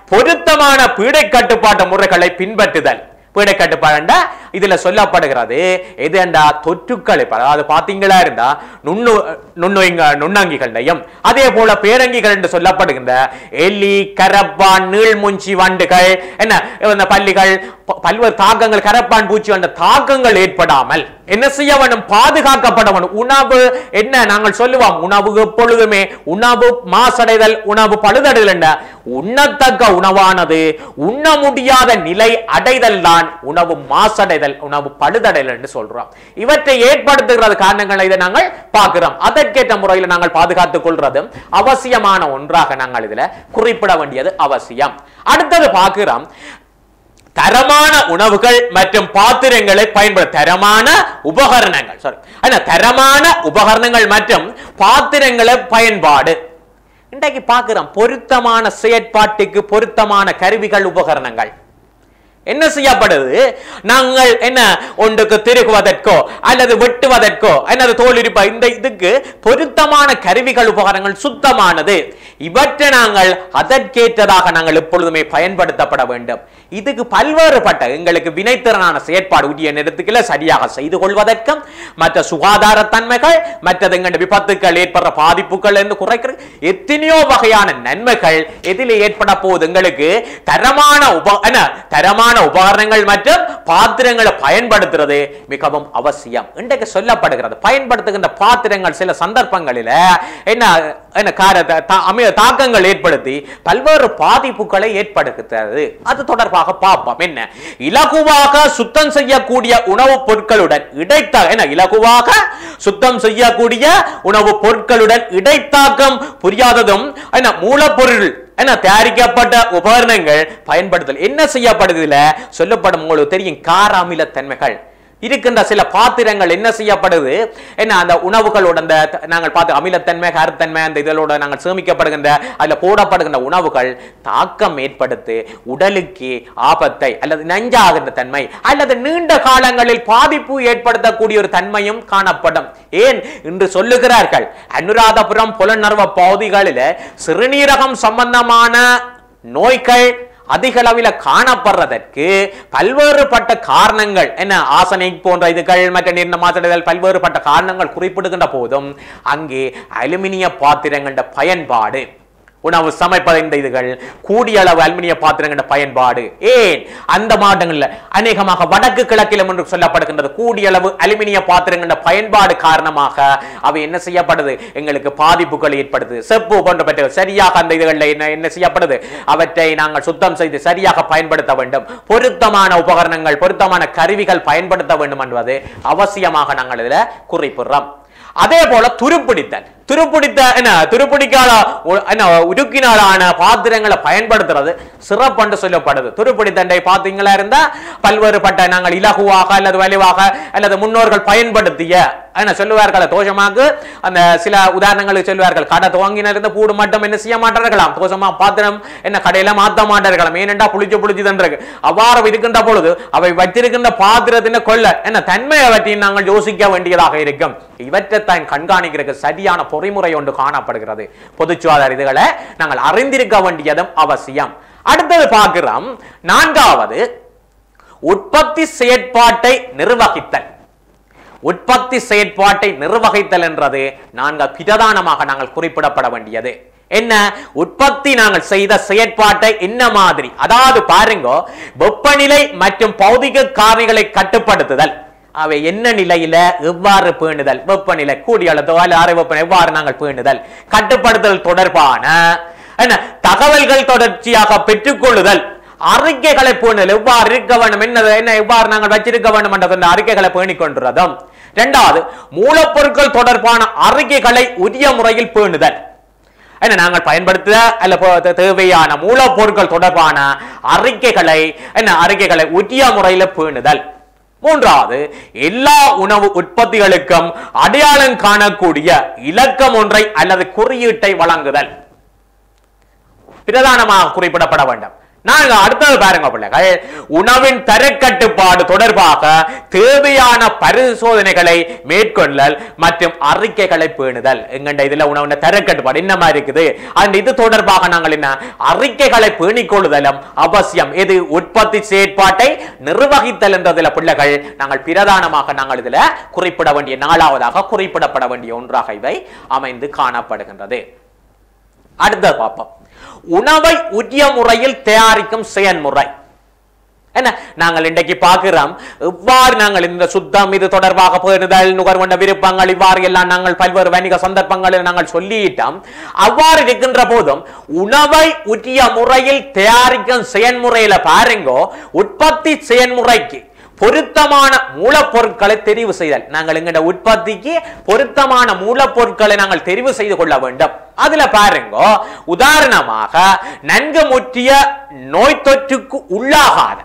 பொருத்தமான பீடை கட்டுப்பாட்டு முறைகளை பின்பற்றுதல். பீடை கட்டுப்பாடு இதுல சொல்லப்படுகிறது எதுண்டா? தொற்றுக்கள் தொற்றுக்களை அதாவது பாத்தீங்களா இருந்தா நுண்ணு நுண்ணுங்க நுண்ணங்கிகளையும் அதே போல பேரங்கிகள் என்று சொல்லப்படுகின்ற எலி கரப்பான் நீள்முஞ்சி வண்டுகள் என்ன? இந்த பள்ளிகள் ப- பல்வேறு தாக்கங்கள் கரப்பான் பூச்சி வந்த தாக்கங்கள் ஏற்படாமல் என்ன செய்ய வேண்டும்? பாதுகாக்கப்பட வேண்டும். உணவு என்ன நாங்கள் சொல்லுவோம்? உணவு எப்பொழுதுமே உணவு மாசடைதல் உணவு பழுதடைதல் என்ன? உண்ணத்தக்க உணவானது உண்ண முடியாத நிலை அடைதல் தான் உணவு மாசடைதல். உணவு பழுதடைதல் என்று சொல்றோம். இவற்றை ஏற்படுத்துகிறது காரணங்களை இதை நாங்கள் பார்க்கிறோம். அதற்கேற்ற முறையில் நாங்கள் பாதுகாத்துக் கொள்றதும் அவசியமான ஒன்றாக நாங்கள் இதுல குறிப்பிட வேண்டியது அவசியம். அடுத்தது பார்க்கிறோம். தரமான உணவுகள் மற்றும் பாத்திரங்களை பயன்படுத்த தரமான உபகரணங்கள் சாரி ஆனா தரமான உபகரணங்கள் மற்றும் பாத்திரங்களை பயன்பாடு. இன்றைக்கு பார்க்கிறோம் பொருத்தமான செயற்பாட்டுக்கு பொருத்தமான கருவிகள் உபகரணங்கள். என்ன செய்யப்படுது? நாங்கள் என்ன ஒன்றுக்கு திருகுவதற்கோ அல்லது வெட்டுவதற்கோ அல்லது தோல் இருப்ப இந்த இதுக்கு பொருத்தமான கருவிகள் உபகரணங்கள் சுத்தமானது. இவற்றை நாங்கள் அதற்கேற்றதாக நாங்கள் எப்பொழுதுமே பயன்படுத்தப்பட வேண்டும். இதுக்கு பல்வேறுபட்ட எங்களுக்கு வினைத்திறனான செயற்பாடு உரிய நேரத்துக்குள்ள சரியாக செய்து கொள்வதற்கும் மற்ற சுகாதார தன்மைகள் மற்றது எங்கள் விபத்துக்கள் ஏற்படுற பாதிப்புகள் என்று குறைக்கிறது எத்தனையோ வகையான நன்மைகள் எதில் ஏற்பட போகுது எங்களுக்கு தரமான உப என்ன தரமான உபகரணங்கள் மற்றும் பாத்திரங்களை பயன்படுத்துறது மிகவும் அவசியம். இன்றைக்கு சொல்லப்படுகிறது. பயன்படுத்துகின்ற பாத்திரங்கள் சில சந்தர்ப்பங்களில என்ன என்ன கார தாக்கங்கள் ஏற்படுத்தி பல்வேறு பாதிப்புகளை ஏற்படுத்துகிறது. அது தொடர்பாக பார்ப்போம். என்ன? இலகுவாக சுத்தம் செய்யக்கூடிய உணவுப் பொருட்களுடன் இடைத்த என்ன? இலகுவாக சுத்தம் செய்யக்கூடிய உணவுப் பொருட்களுடன் இடைத்தாக்கம் புரியாததும் என்ன? மூலப்பொருள் ஏன்னா தயாரிக்கப்பட்ட உபகரணங்கள் பயன்படுத்தல். என்ன செய்யப்படுது இதுல? சொல்லப்படும் உங்களுக்கு தெரியும் காராமில அமிலத்தன்மைகள் இருக்கின்ற சில பாத்திரங்கள் என்ன செய்யப்படுது? என்ன அந்த உணவுகளோட அந்த நாங்கள் பார்த்து அமிலத்தன்மை கருத்தன்மை அந்த இதழோட நாங்கள் சேமிக்கப்படுகின்ற அதில் போடப்படுகின்ற உணவுகள் தாக்கம் ஏற்படுத்து உடலுக்கு ஆபத்தை அல்லது நஞ்சாகின்ற தன்மை அல்லது நீண்ட காலங்களில் பாதிப்பு ஏற்படுத்தக்கூடிய ஒரு தன்மையும் காணப்படும். ஏன்? என்று சொல்லுகிறார்கள் அனுராதபுரம் புலனர்வ பகுதிகளில் சிறுநீரகம் சம்பந்தமான நோய்கள் அதிக அளவில் காணப்படுறதற்கு பல்வேறுபட்ட காரணங்கள் என்ன ஆசனை போன்ற இதுகள் மற்ற நீர்ந்த மாசடைதல் பல்வேறுபட்ட காரணங்கள் குறிப்பிடுகின்ற போதும் அங்கே அலுமினிய பாத்திரங்கள பயன்பாடு உணவு சமைப்பது இந்த இதுகள் கூடிய அளவு அலுமினிய பாத்திரங்கள பயன்பாடு. ஏன்? அந்த மாவட்டங்களில் அநேகமாக வடக்கு கிழக்கிலும் என்று சொல்லப்படுகின்றது. கூடிய அளவு அலுமினிய பாத்திரங்கள பயன்பாடு காரணமாக அவை என்ன செய்யப்படுது? எங்களுக்கு பாதிப்புகள் ஏற்படுது. செப்பு போன்றவற்றை சரியாக அந்த இதுகளில் என்ன என்ன செய்யப்படுது? அவற்றை நாங்கள் சுத்தம் செய்து சரியாக பயன்படுத்த வேண்டும். பொருத்தமான உபகரணங்கள் பொருத்தமான கருவிகள் பயன்படுத்த வேண்டும் என்பது அவசியமாக நாங்கள் இதில் குறிப்பிடுறோம். அதே போல துருப்பிடித்தல். துருப்பிடித்த என்ன துருப்பிடிக்காத உ- என்ன உருக்கினாலான பாத்திரங்களை பயன்படுத்துறது சிறப்பென்று சொல்லப்படுது. துருப்பிடித்தண்டை பாத்திரங்களா இருந்தா பல்வேறுபட்ட நாங்கள் இலகுவாக அல்லது வலிவாக அல்லது முன்னோர்கள் பயன்படுத்திய என்ன சொல்லுவார்கள் தோஷமாக்கு அந்த சில உதாரணங்களுக்கு சொல்லுவார்கள் கடை துவங்கின இருந்து பூடு மட்டும் என்ன செய்ய மாட்டார்களாம்? தோஷமா பாத்திரம் என்ன கடையில மாத்த மாட்டார்களாம்? ஏனென்றா புளிச்சு புளிச்சு தன்றது அவ்வாறு இருக்கின்ற பொழுது அவை வைத்திருக்கின்ற பாத்திரத்தின் கொள்ள என்ன தன்மையை பற்றி நாங்கள் யோசிக்க வேண்டியதாக இருக்கும். இவற்றைத்தான் கண்காணிக்கிறதுக்கு சரியான பொறிமுறை ஒன்று காணப்படுகிறது. பொது சுகாதார இதுகளை நாங்கள் அறிந்திருக்க வேண்டியதும் அவசியம். அடுத்தது பார்க்கிறோம். நான்காவது உற்பத்தி செயற்பாட்டை நிர்வகித்தல். உற்பத்தி செயற்பாட்டை நிர்வகித்தல் என்றது நான்கு பிரதானமாக நாங்கள் குறிப்பிடப்பட வேண்டியது. என்ன? உற்பத்தி நாங்கள் செய்த செயற்பாட்டை என்ன மாதிரி? அதாவது பாருங்க வெப்பநிலை மற்றும் பௌதிக காரணிகளை கட்டுப்படுத்துதல். அவை என்ன நிலையில எவ்வாறு பேணுதல்? வெப்பநிலை கூடிய அளவு அறை அரை வெப்பநிலை எவ்வாறு நாங்கள் பேணுதல்? கட்டுப்படுத்தல் தொடர்பான என்ன தகவல்கள் தொடர்ச்சியாக பெற்றுக்கொள்ளுதல். அறிக்கைகளை பேணுதல். எவ்வாறு இருக்க வேண்டும் என்ன என்ன எவ்வாறு நாங்கள் வச்சிருக்க வேண்டும் என்ற அந்த அறிக்கைகளை பேணிக் கொண்டிருந்தோம். இரண்டாவது மூலப்பொருட்கள் தொடர்பான அறிக்கைகளை உரிய முறையில் பேணுதல். என்ன நாங்கள் பயன்படுத்த அல்ல தேவையான மூலப்பொருட்கள் தொடர்பான அறிக்கைகளை என்ன அறிக்கைகளை உரிய முறையில் பேணுதல். மூன்றாவது எல்லா உணவு உற்பத்திகளுக்கும் அடையாளம் காணக்கூடிய இலக்கம் ஒன்றை அல்லது குறியீட்டை வழங்குதல். பிரதானமாக குறிப்பிடப்பட வேண்டும். நாங்க அடுத்தது பாருங்க பிள்ளைகள். உணவின் தரக்கட்டுப்பாடு தொடர்பாக தேவையான பரிசோதனைகளை மேற்கொள்ளல் மற்றும் அறிக்கைகளை பேணுதல். எங்கண்ட இதுல உணவின் தரக்கட்டுப்பாடு என்ன மாதிரி இருக்குது? அண்ட் இது தொடர்பாக நாங்கள் என்ன? அறிக்கைகளை பேணிக் கொள்ளுதலும் அவசியம். இது உற்பத்தி செயற்பாட்டை நிர்வகித்தல் என்றதுல பிள்ளைகள் நாங்கள் பிரதானமாக நாங்கள் இதுல குறிப்பிட வேண்டிய நாலாவதாக குறிப்பிடப்பட வேண்டிய ஒன்றாக இவை அமைந்து காணப்படுகின்றது. அடுத்தது பார்ப்போம். உணவை உரிய முறையில் தயாரிக்கும் செயன்முறை. என்ன? நாங்கள் இன்றைக்கு பார்க்கிறோம் இவ்வாறு நாங்கள் இந்த சுத்தம் இது தொடர்பாக பேணுதல் நுகர்வண்ட விருப்பங்கள் இவ்வாறு எல்லாம் நாங்கள் பல்வேறு வணிக சந்தர்ப்பங்களில் நாங்கள் சொல்லிட்டோம். அவ்வாறு இருக்கின்ற போதும் உணவை உரிய முறையில் தயாரிக்கும் செயன்முறையில பாருங்கோ உற்பத்தி செயன்முறைக்கு பொருத்தமான மூலப்பொருட்களை தெரிவு செய்தல். நாங்கள் எங்கட உற்பத்திக்கு பொருத்தமான மூலப்பொருட்களை நாங்கள் தெரிவு செய்து கொள்ள வேண்டும். அதுல பாருங்க உதாரணமாக நன்கு முற்றிய நோய் தொற்றுக்கு உள்ளாகாத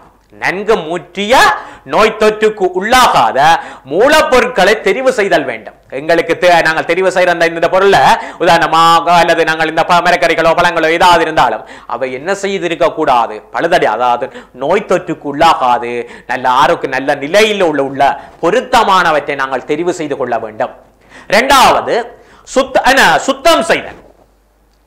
நன்கு முற்றிய நோய் தொற்றுக்கு உள்ளாகாத மூலப்பொருட்களை தெரிவு செய்தல் வேண்டும். எங்களுக்கு நாங்கள் தெரிவு செய்யற அந்த இந்த பொருளை உதாரணமாக அல்லது நாங்கள் இந்த ப- மரக்கறிகளோ பழங்களோ ஏதாவது இருந்தாலும் அவை என்ன செய்திருக்க கூடாது? பழுதடி அதாவது நோய் தொற்றுக்கு உள்ளாகாது நல்ல ஆரோக்கிய நல்ல நிலையில் உள்ள உள்ள பொருத்தமானவற்றை நாங்கள் தெரிவு செய்து கொள்ள வேண்டும். இரண்டாவது சுத்த சுத்தம் செய்தல்.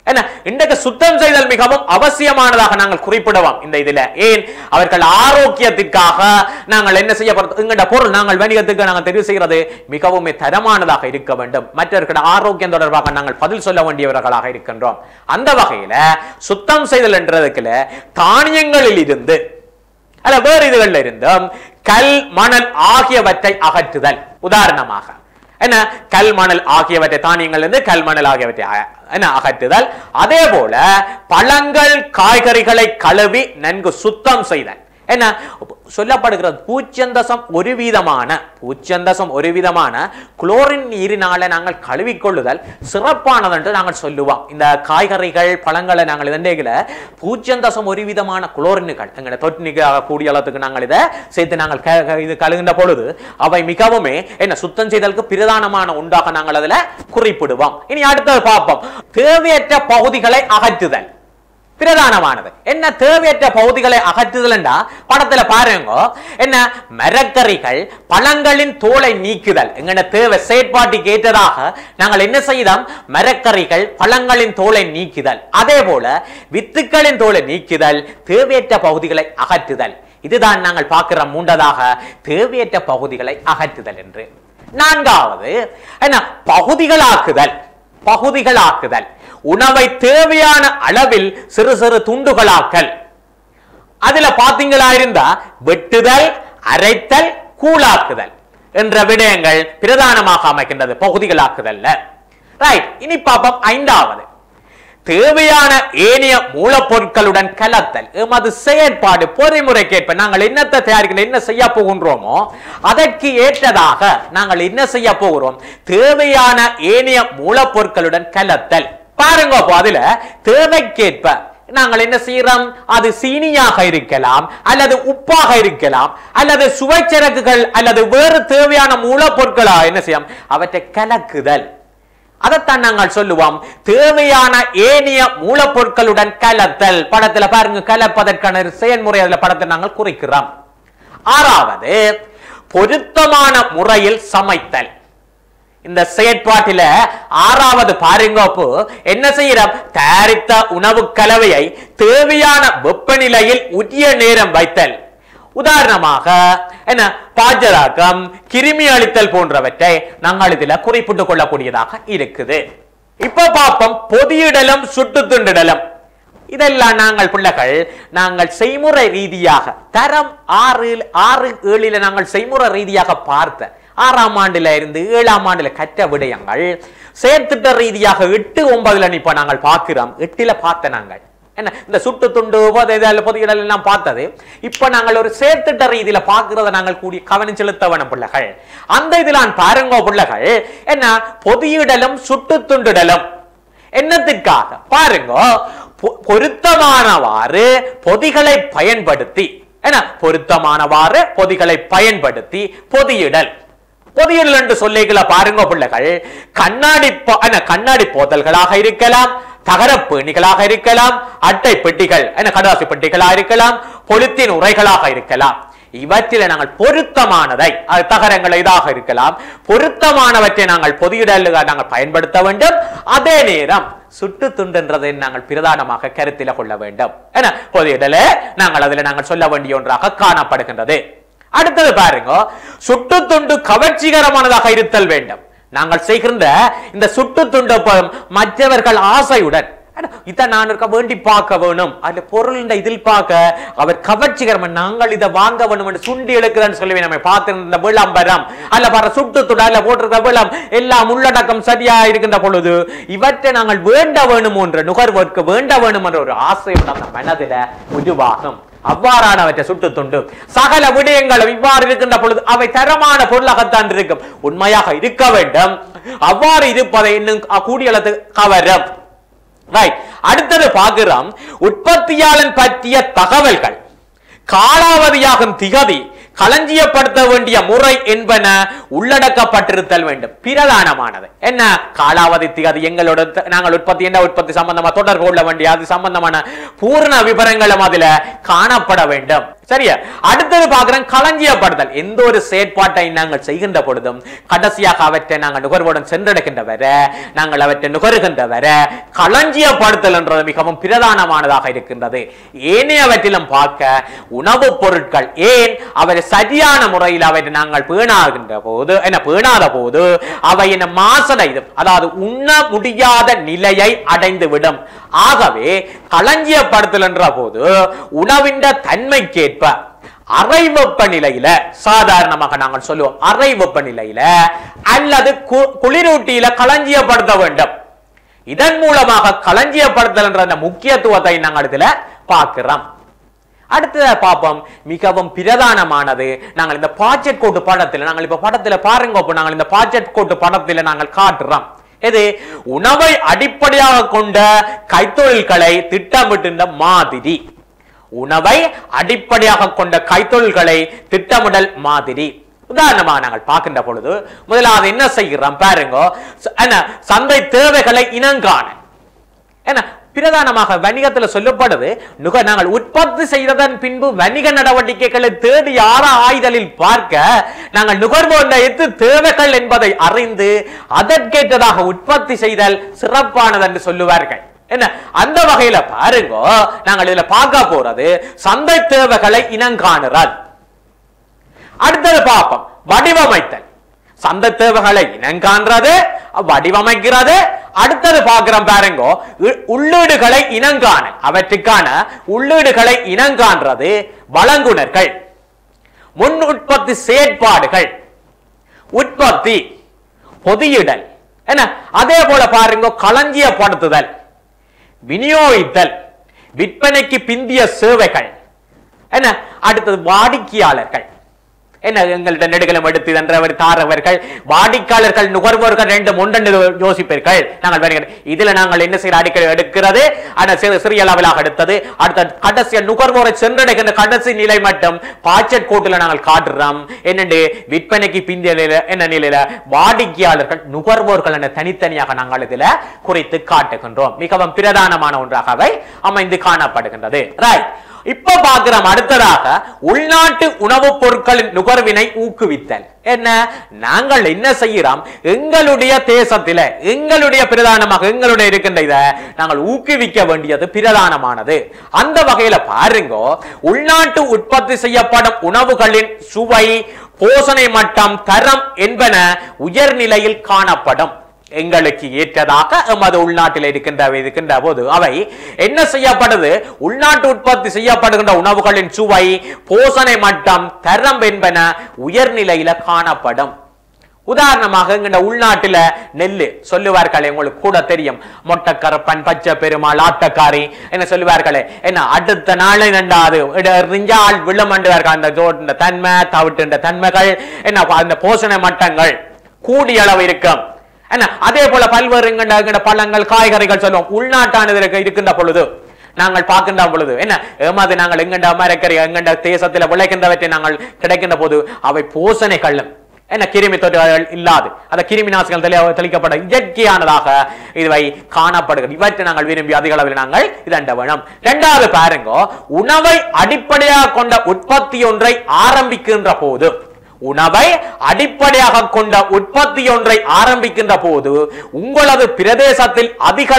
என்ன? இன்றைக்கு சுத்தம் செய்தல் மிகவும் அவசியமானதாக நாங்கள் குறிப்பிடுவோம் இந்த இதுல. ஏன்? அவர்கள் ஆரோக்கியத்திற்காக நாங்கள் என்ன செய்யப்படுறது எங்கட பொருள் நாங்கள் வணிகத்துக்கு நாங்கள் தெரிவு செய்கிறது மிகவும் தரமானதாக இருக்க வேண்டும். மற்றவர்கள் ஆரோக்கியம் தொடர்பாக நாங்கள் பதில் சொல்ல வேண்டியவர்களாக இருக்கின்றோம். அந்த வகையில சுத்தம் செய்தல் என்றதுக்குல தானியங்களில் இருந்து அல்ல வேறு இதுகளில் இருந்தும் கல் மணல் ஆகியவற்றை அகற்றுதல். உதாரணமாக என்ன? கல் மணல் ஆகியவற்றை தானியங்கள் இருந்து கல் மணல் ஆகியவற்றை என என்ன அகற்றுதல்? அதே போல பழங்கள் காய்கறிகளை கழுவி நன்கு சுத்தம் செய்தல். என்ன? சொல்லப்படுகிறது பூச்சந்தசம் ஒரு விதமான பூச்சந்தசம் ஒரு விதமான குளோரின் நீரினால நாங்கள் கழுவிக்கொள்ளுதல் சிறப்பானது என்று நாங்கள் சொல்லுவோம். இந்த காய்கறிகள் பழங்களை நாங்கள் இதண்டைகளை பூச்சந்தசம் ஒரு விதமான குளோரின்கள் எங்களை தொற்று கூடிய அளவுக்கு நாங்கள் இதை சேர்த்து நாங்கள் க- இது கழுகின்ற பொழுது அவை மிகவுமே என்ன சுத்தம் செய்தலுக்கு பிரதானமான உண்டாக நாங்கள் அதில் குறிப்பிடுவோம். இனி அடுத்தது பார்ப்போம். தேவையற்ற பகுதிகளை அகற்றுதல். பிரதானமானது. என்ன தேவையற்ற பகுதிகளை அகற்றுதல்ண்டா படத்துல பாருங்க. என்ன மரக்கறிகள் பழங்களின் தோலை நீக்குதல். எங்கன தேவை செயற்பாட்டுக்கு ஏற்றதாக நாங்கள் என்ன செய்தோம்? மரக்கறிகள் பழங்களின் தோலை நீக்குதல். அதே போல வித்துக்களின் தோலை நீக்குதல் தேவையற்ற பகுதிகளை அகற்றுதல். இதுதான் நாங்கள் பார்க்கிற மூன்றதாக தேவையற்ற பகுதிகளை அகற்றுதல் என்று. நான்காவது என்ன பகுதிகளாக்குதல். பகுதிகளாக்குதல். உணவை தேவையான அளவில் சிறு சிறு துண்டுகளாக்கல். அதுல பாத்தீங்களா இருந்தா வெட்டுதல் அரைத்தல் கூழாக்குதல் என்ற விடயங்கள் பிரதானமாக அமைக்கின்றது பகுதிகளாக்குதல்ல. ரைட் இனி பாப்பம் ஐந்தாவது. தேவையான ஏனைய மூலப்பொருட்களுடன் கலத்தல். எமது செயற்பாடு பொறிமுறைக்கேற்ப நாங்கள் என்னத்தை தயாரிக்கிற என்ன செய்ய போகின்றோமோ அதற்கு ஏற்றதாக நாங்கள் என்ன செய்ய போகிறோம்? தேவையான ஏனைய மூலப்பொருட்களுடன் கலத்தல். பாருங்க அப்போ அதுல தேவைக்கேற்ப நாங்கள் என்ன செய்யறோம்? அது சீனியாக இருக்கலாம் அல்லது உப்பாக இருக்கலாம் அல்லது சுவைச்சரக்குகள் அல்லது வேறு தேவையான மூலப்பொருட்களா என்ன செய்யும் அவற்றை கலக்குதல். அதைத்தான் நாங்கள் சொல்லுவோம். தேவையான ஏனைய மூலப்பொருட்களுடன் கலத்தல். படத்துல பாருங்க கலப்பதற்கான செயல்முறை அதுல படத்தை நாங்கள் குறிக்கிறோம். ஆறாவது பொருத்தமான முறையில் சமைத்தல். இந்த செயற்பாட்டில ஆறாவது பாருங்கோப்பு என்ன செய்யறோம் தயாரித்த உணவு கலவையை தேவையான வெப்பநிலையில் உரிய நேரம் வைத்தல். உதாரணமாக என்ன? பாஜராக்கம் கிருமி அழித்தல் போன்றவற்றை நாங்கள் இதுல குறிப்பிட்டுக் கொள்ளக்கூடியதாக இருக்குது. இப்ப பார்ப்போம் பொதியிடலும் சுட்டு துண்டிடலும் இதெல்லாம் நாங்கள் பிள்ளைகள் நாங்கள் செய்முறை ரீதியாக தரம் ஆறு ஆறு ஏழில நாங்கள் செய்முறை ரீதியாக பார்த்த ஆறாம் ஆண்டுல இருந்து ஏழாம் ஆண்டுல கற்ற விடயங்கள். செயற்திட்ட ரீதியாக எட்டு ஒன்பதுல இப்ப நாங்கள் பார்க்கிறோம். எட்டுல பார்த்த நாங்கள். என்ன? இந்த சுட்டு துண்டு பொதைதல் பொதுகிடல் எல்லாம் பார்த்தது. இப்ப நாங்கள் ஒரு சேர்த்திட்ட ரீதியில பார்க்கிறத நாங்கள் கூடி கவனம் செலுத்த பிள்ளைகள். அந்த இதுல பாருங்க பிள்ளைகள். என்ன? பொதியிடலும் சுட்டு துண்டுடலும். என்னத்திற்காக? பாருங்க. பொ- பொருத்தமானவாறு பொதிகளை பயன்படுத்தி. என்ன? பொருத்தமானவாறு பொதிகளை பயன்படுத்தி பொதியிடல். பொறியியல் என்று சொல்லிகளை பாருங்க பிள்ளைகள் கண்ணாடி கண்ணாடி போதல்களாக இருக்கலாம் தகர பேணிகளாக இருக்கலாம் அட்டை பெட்டிகள் என்ன கடலாசி பெட்டிகளாக இருக்கலாம் பொலித்தின் உரைகளாக இருக்கலாம். இவற்றில நாங்கள் பொருத்தமானதை அது தகரங்கள் இதாக இருக்கலாம். பொருத்தமானவற்றை நாங்கள் பொதியிடலுக நாங்கள் பயன்படுத்த வேண்டும். அதே நேரம் சுட்டு துண்டுன்றதை நாங்கள் பிரதானமாக கருத்தில கொள்ள வேண்டும். என்ன பொதியிடலே நாங்கள் அதில் நாங்கள் சொல்ல வேண்டிய ஒன்றாக காணப்படுகின்றது. அடுத்தது பாருங்க சுட்டு துண்டு கவர்ச்சிகரமானதாக இருத்தல் வேண்டும். நாங்கள் செய்கின்ற இந்த சுட்டு துண்டு மற்றவர்கள் ஆசையுடன் இதை நான் இருக்க வேண்டி பார்க்க வேணும். அதுல பொருள் இந்த இதில் பார்க்க அவர் கவர்ச்சிகரம் நாங்கள் இதை வாங்க வேணும் என்று சுண்டி எழுக்குதுன்னு சொல்லி நம்ம பார்த்திருந்த விளம்பரம் அல்ல பாரு சுட்டு துடால போட்டிருக்க விளம் எல்லாம் உள்ளடக்கம் சரியா இருக்கின்ற பொழுது இவற்றை நாங்கள் வேண்ட வேணும் என்ற நுகர்வோருக்கு வேண்ட வேணும் என்ற ஒரு ஆசையுடன் நம்ம மனதில உருவாகும். அவ்வாறானவற்றை சுட்டு துண்டு. சகல விடயங்களும் இவ்வாறு இருக்கின்ற பொழுது அவை தரமான பொருளாகத்தான் இருக்கும். உண்மையாக இருக்க வேண்டும். அவ்வாறு இருப்பதை இன்னும் கூடிய கவரும். அடுத்தது பார்க்கிறோம். உற்பத்தியாளன் பற்றிய தகவல்கள். காலாவதியாகும் திகதி களஞ்சியப்படுத்த வேண்டிய முறை என்பன உள்ளடக்கப்பட்டிருத்தல் வேண்டும். பிரதானமானது. என்ன? காலாவதி திகதி எங்களோட நாங்கள் உற்பத்தி என்ன உற்பத்தி சம்பந்தமா தொடர்பு கொள்ள வேண்டிய அது சம்பந்தமான பூர்ண விவரங்களும் அதுல காணப்பட வேண்டும். சரியா? அடுத்தது பார்க்கிறோம் களஞ்சியப்படுதல். எந்த ஒரு செயற்பாட்டை நாங்கள் செய்கின்ற பொழுதும் கடைசியாக அவற்றை நாங்கள் நுகர்வுடன் சென்றடைகின்ற வர நாங்கள் அவற்றை நுகருகின்ற வர களஞ்சியப்படுத்தல் என்றது மிகவும் பிரதானமானதாக இருக்கின்றது. ஏனையவற்றிலும் பார்க்க உணவுப் பொருட்கள் ஏன் அவை சரியான முறையில் அவற்றை நாங்கள் பேணாகின்ற போது என்ன பேணாத போது அவை என்ன மாசடைதும் அதாவது உண்ண முடியாத நிலையை அடைந்து விடும் ஆகவே களஞ்சியப்படுத்தல் என்ற போது உணவின் தன்மைக்கேற்ப அறை வெப்பநிலையில சாதாரணமாக நாங்கள் சொல்லுவோம் அறை வெப்பநிலையில அல்லது குளிரூட்டியில களஞ்சியப்படுத்த வேண்டும். இதன் மூலமாக களஞ்சியப்படுத்தல் என்ற அந்த முக்கியத்துவத்தை நாங்கள் இதுல பார்க்கிறோம். அடுத்தத பார்ப்போம் மிகவும் பிரதானமானது. நாங்கள் இந்த பாச்செட் கோட்டு படத்தில் நாங்கள் இப்ப படத்துல பாருங்க நாங்கள் இந்த பாச்செட் கோட்டு படத்துல நாங்கள் காட்டுறோம். இது உணவை அடிப்படையாக கொண்ட கைத்தொழில்களை திட்டமிட்டிருந்த மாதிரி. உணவை அடிப்படையாக கொண்ட கைத்தொழில்களை திட்டமிடல் மாதிரி. உதாரணமாக நாங்கள் பார்க்கின்ற பொழுது முதலாவது என்ன செய்கிறோம் பாருங்க என்ன சந்தை தேவைகளை இனங்காண என்ன பிரதானமாக வணிகத்தில் சொல்லப்படுது நுக நாங்கள் உற்பத்தி செய்ததன் பின்பு வணிக நடவடிக்கைகளை தேடி யார ஆய்தலில் பார்க்க நாங்கள் நுகர்வோர் எத்து தேவைகள் என்பதை அறிந்து அதற்கேற்றதாக உற்பத்தி செய்தல் சிறப்பானது என்று சொல்லுவார்கள். என்ன? அந்த வகையில பாருங்க நாங்கள் இதுல பார்க்க போறது சந்தை தேவைகளை இனங்காணுறல் அடுத்தது பார்ப்போம் வடிவமைத்தல். சந்தை தேவைகளை இனங்காண்றது வடிவமைக்கிறது. அடுத்தது பார்க்கிறோம் பாருங்க உள்ளீடுகளை இனங்காண அவற்றுக்கான உள்ளீடுகளை இனங்காண்றது வழங்குனர்கள் முன் உற்பத்தி செயற்பாடுகள் உற்பத்தி பொதியிடல். என்ன? அதே போல பாருங்க களஞ்சியப்படுத்துதல். விநியோகித்தல் விற்பனைக்கு பிந்திய சேவைகள் என்ன? அடுத்தது வாடிக்கையாளர்கள். என்ன எங்கள்ட்ட நெடுகலம் எடுத்து என்றவர் தாரவர்கள் வாடிக்கையாளர்கள் நுகர்வோர்கள் ரெண்டு ஒன்றெண்டு யோசிப்பீர்கள். நாங்கள் வருகிறோம் இதுல நாங்கள் என்ன செய்ய அடிக்கடி எடுக்கிறது? ஆனா சிறு சிறிய அளவிலாக எடுத்தது. அடுத்த கடைசி நுகர்வோரை சென்றடைகின்ற கடைசி நிலை மட்டும் பாச்சட் கோட்டுல நாங்கள் காட்டுறோம். என்னண்டு விற்பனைக்கு பிந்திய நிலை என்ன நிலையில? வாடிக்கையாளர்கள் நுகர்வோர்கள் என தனித்தனியாக நாங்கள் இதுல குறித்து காட்டுகின்றோம். மிகவும் பிரதானமான ஒன்றாக அவை அமைந்து காணப்படுகின்றது. ரைட் இப்ப பாக்குறோம் அடுத்ததாக உள்நாட்டு உணவுப் பொருட்களின் நுகர்வினை ஊக்குவித்தல். என்ன? நாங்கள் என்ன செய்யறோம்? எங்களுடைய தேசத்தில எங்களுடைய பிரதானமாக எங்களுடைய இருக்கின்ற இதை நாங்கள் ஊக்குவிக்க வேண்டியது பிரதானமானது. அந்த வகையில பாருங்க உள்நாட்டு உற்பத்தி செய்யப்படும் உணவுகளின் சுவை போசனை மட்டம் தரம் என்பன உயர்நிலையில் காணப்படும். எங்களுக்கு ஏற்றதாக எமது உள்நாட்டில் இருக்கின்ற இருக்கின்ற போது அவை என்ன செய்யப்படுது? உள்நாட்டு உற்பத்தி செய்யப்படுகின்ற உணவுகளின் சுவை போசனை மட்டம் தரம் என்பன உயர்நிலையில காணப்படும். உதாரணமாக எங்கட உள்நாட்டில நெல்லு சொல்லுவார்களே உங்களுக்கு கூட தெரியும். மொட்டக்கரப்பன் பச்சை பெருமாள் ஆட்டக்காரி என்ன சொல்லுவார்களே என்ன அடுத்த நாளை நண்டாது ரிஞ்சால் விழமண்டுவார்கள் அந்த ஜோட தன்மை தவிட்டுன்ற தன்மைகள் என்ன அந்த போஷண மட்டங்கள் கூடிய அளவு இருக்கும். என்ன? அதே போல பல்வேறு எங்கட பழங்கள் காய்கறிகள் சொல்லுவோம். உள்நாட்டானது இருக்கின்ற பொழுது. நாங்கள் பார்க்கின்ற பொழுது என்ன? ஏமாது நாங்கள் எங்கண்ட மரக்கறி எங்கண்ட தேசத்தில் விளைக்கின்றவற்றை நாங்கள் கிடைக்கின்ற போது அவை போசனைகளும் என்ன? கிருமி தொற்றுகள் இல்லாது. அந்த கிருமி நாசிகள் தெளிக்கப்பட இயற்கையானதாக இதுவை காணப்படுகிறது. இவற்றை நாங்கள் விரும்பி அதிக அளவில் நாங்கள் இதண்ட வேணும். இரண்டாவது பாருங்க உணவை அடிப்படையாக கொண்ட உற்பத்தி ஒன்றை ஆரம்பிக்கின்ற போது உணவை அடிப்படையாக கொண்ட உற்பத்தி ஒன்றை ஆரம்பிக்கின்ற போது உங்களது பிரதேசத்தில் அதிக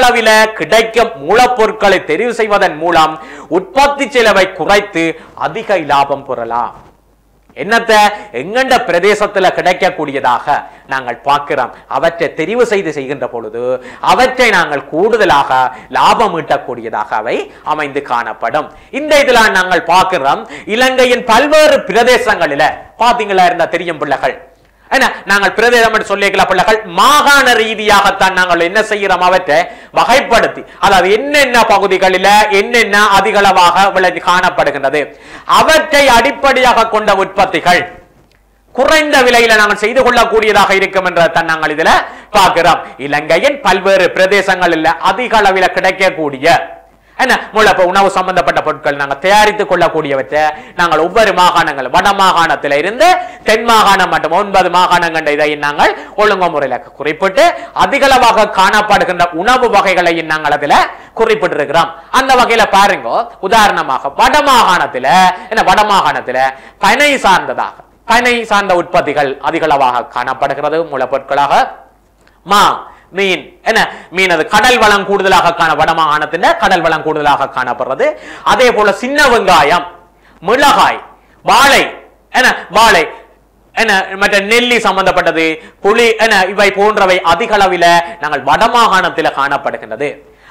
கிடைக்கும் மூலப்பொருட்களை தெரிவு செய்வதன் மூலம் உற்பத்தி செலவை குறைத்து அதிக லாபம் பெறலாம். என்னத்த? எங்கண்ட பிரதேசத்துல கிடைக்கக்கூடியதாக நாங்கள் பார்க்கிறோம். அவற்றை தெரிவு செய்து செய்கின்ற பொழுது அவற்றை நாங்கள் கூடுதலாக லாபம் ஈட்டக்கூடியதாக அவை அமைந்து காணப்படும். இந்த இதுல நாங்கள் பார்க்கிறோம் இலங்கையின் பல்வேறு பிரதேசங்களில பாத்தீங்களா இருந்தா தெரியும் பிள்ளைகள்? நாங்கள் பிரதேசம் என்று சொல்லிக்கலாம் பிள்ளைகள் மாகாண ரீதியாகத்தான் நாங்கள் என்ன செய்கிறோம் அவற்றை வகைப்படுத்தி அதாவது என்னென்ன பகுதிகளில என்னென்ன அதிகளவாக விளை காணப்படுகின்றது அவற்றை அடிப்படையாக கொண்ட உற்பத்திகள் குறைந்த விலையில நாங்கள் செய்து கொள்ளக்கூடியதாக இருக்கும் என்ற நாங்கள் இதுல பார்க்கிறோம். இலங்கையின் பல்வேறு பிரதேசங்களில் அதிக அளவில் கிடைக்கக்கூடிய என்ன? முழப்ப உணவு சம்பந்தப்பட்ட பொருட்கள் நாங்கள் தயாரித்துக் கொள்ளக்கூடியவற்றை நாங்கள் ஒவ்வொரு மாகாணங்கள் வட மாகாணத்தில் இருந்து தென் மாகாணம் மற்றும் ஒன்பது மாகாணங்கள் இதை நாங்கள் ஒழுங்கு முறையில் குறிப்பிட்டு அதிகளவாக காணப்படுகின்ற உணவு வகைகளை நாங்கள் அதுல குறிப்பிட்டிருக்கிறோம். அந்த வகையில பாருங்க உதாரணமாக வட மாகாணத்தில் என்ன வட மாகாணத்தில் பனை சார்ந்ததாக பனை சார்ந்த உற்பத்திகள் அதிகளவாக காணப்படுகிறது. மூலப்பொருட்களாக மா மீன். என்ன? மீன் அது கடல் வளம் கூடுதலாக காண வடமாகாணத்தில் கடல் வளம் கூடுதலாக காணப்படுறது. அதே போல சின்ன வெங்காயம் மிளகாய் வாழை என்ன? வாழை. என்ன? மற்ற நெல்லி சம்பந்தப்பட்டது புளி என்ன? இவை போன்றவை அதிக அளவில் நாங்கள் வடமாகாணத்தில் காணப்படுகின்றது.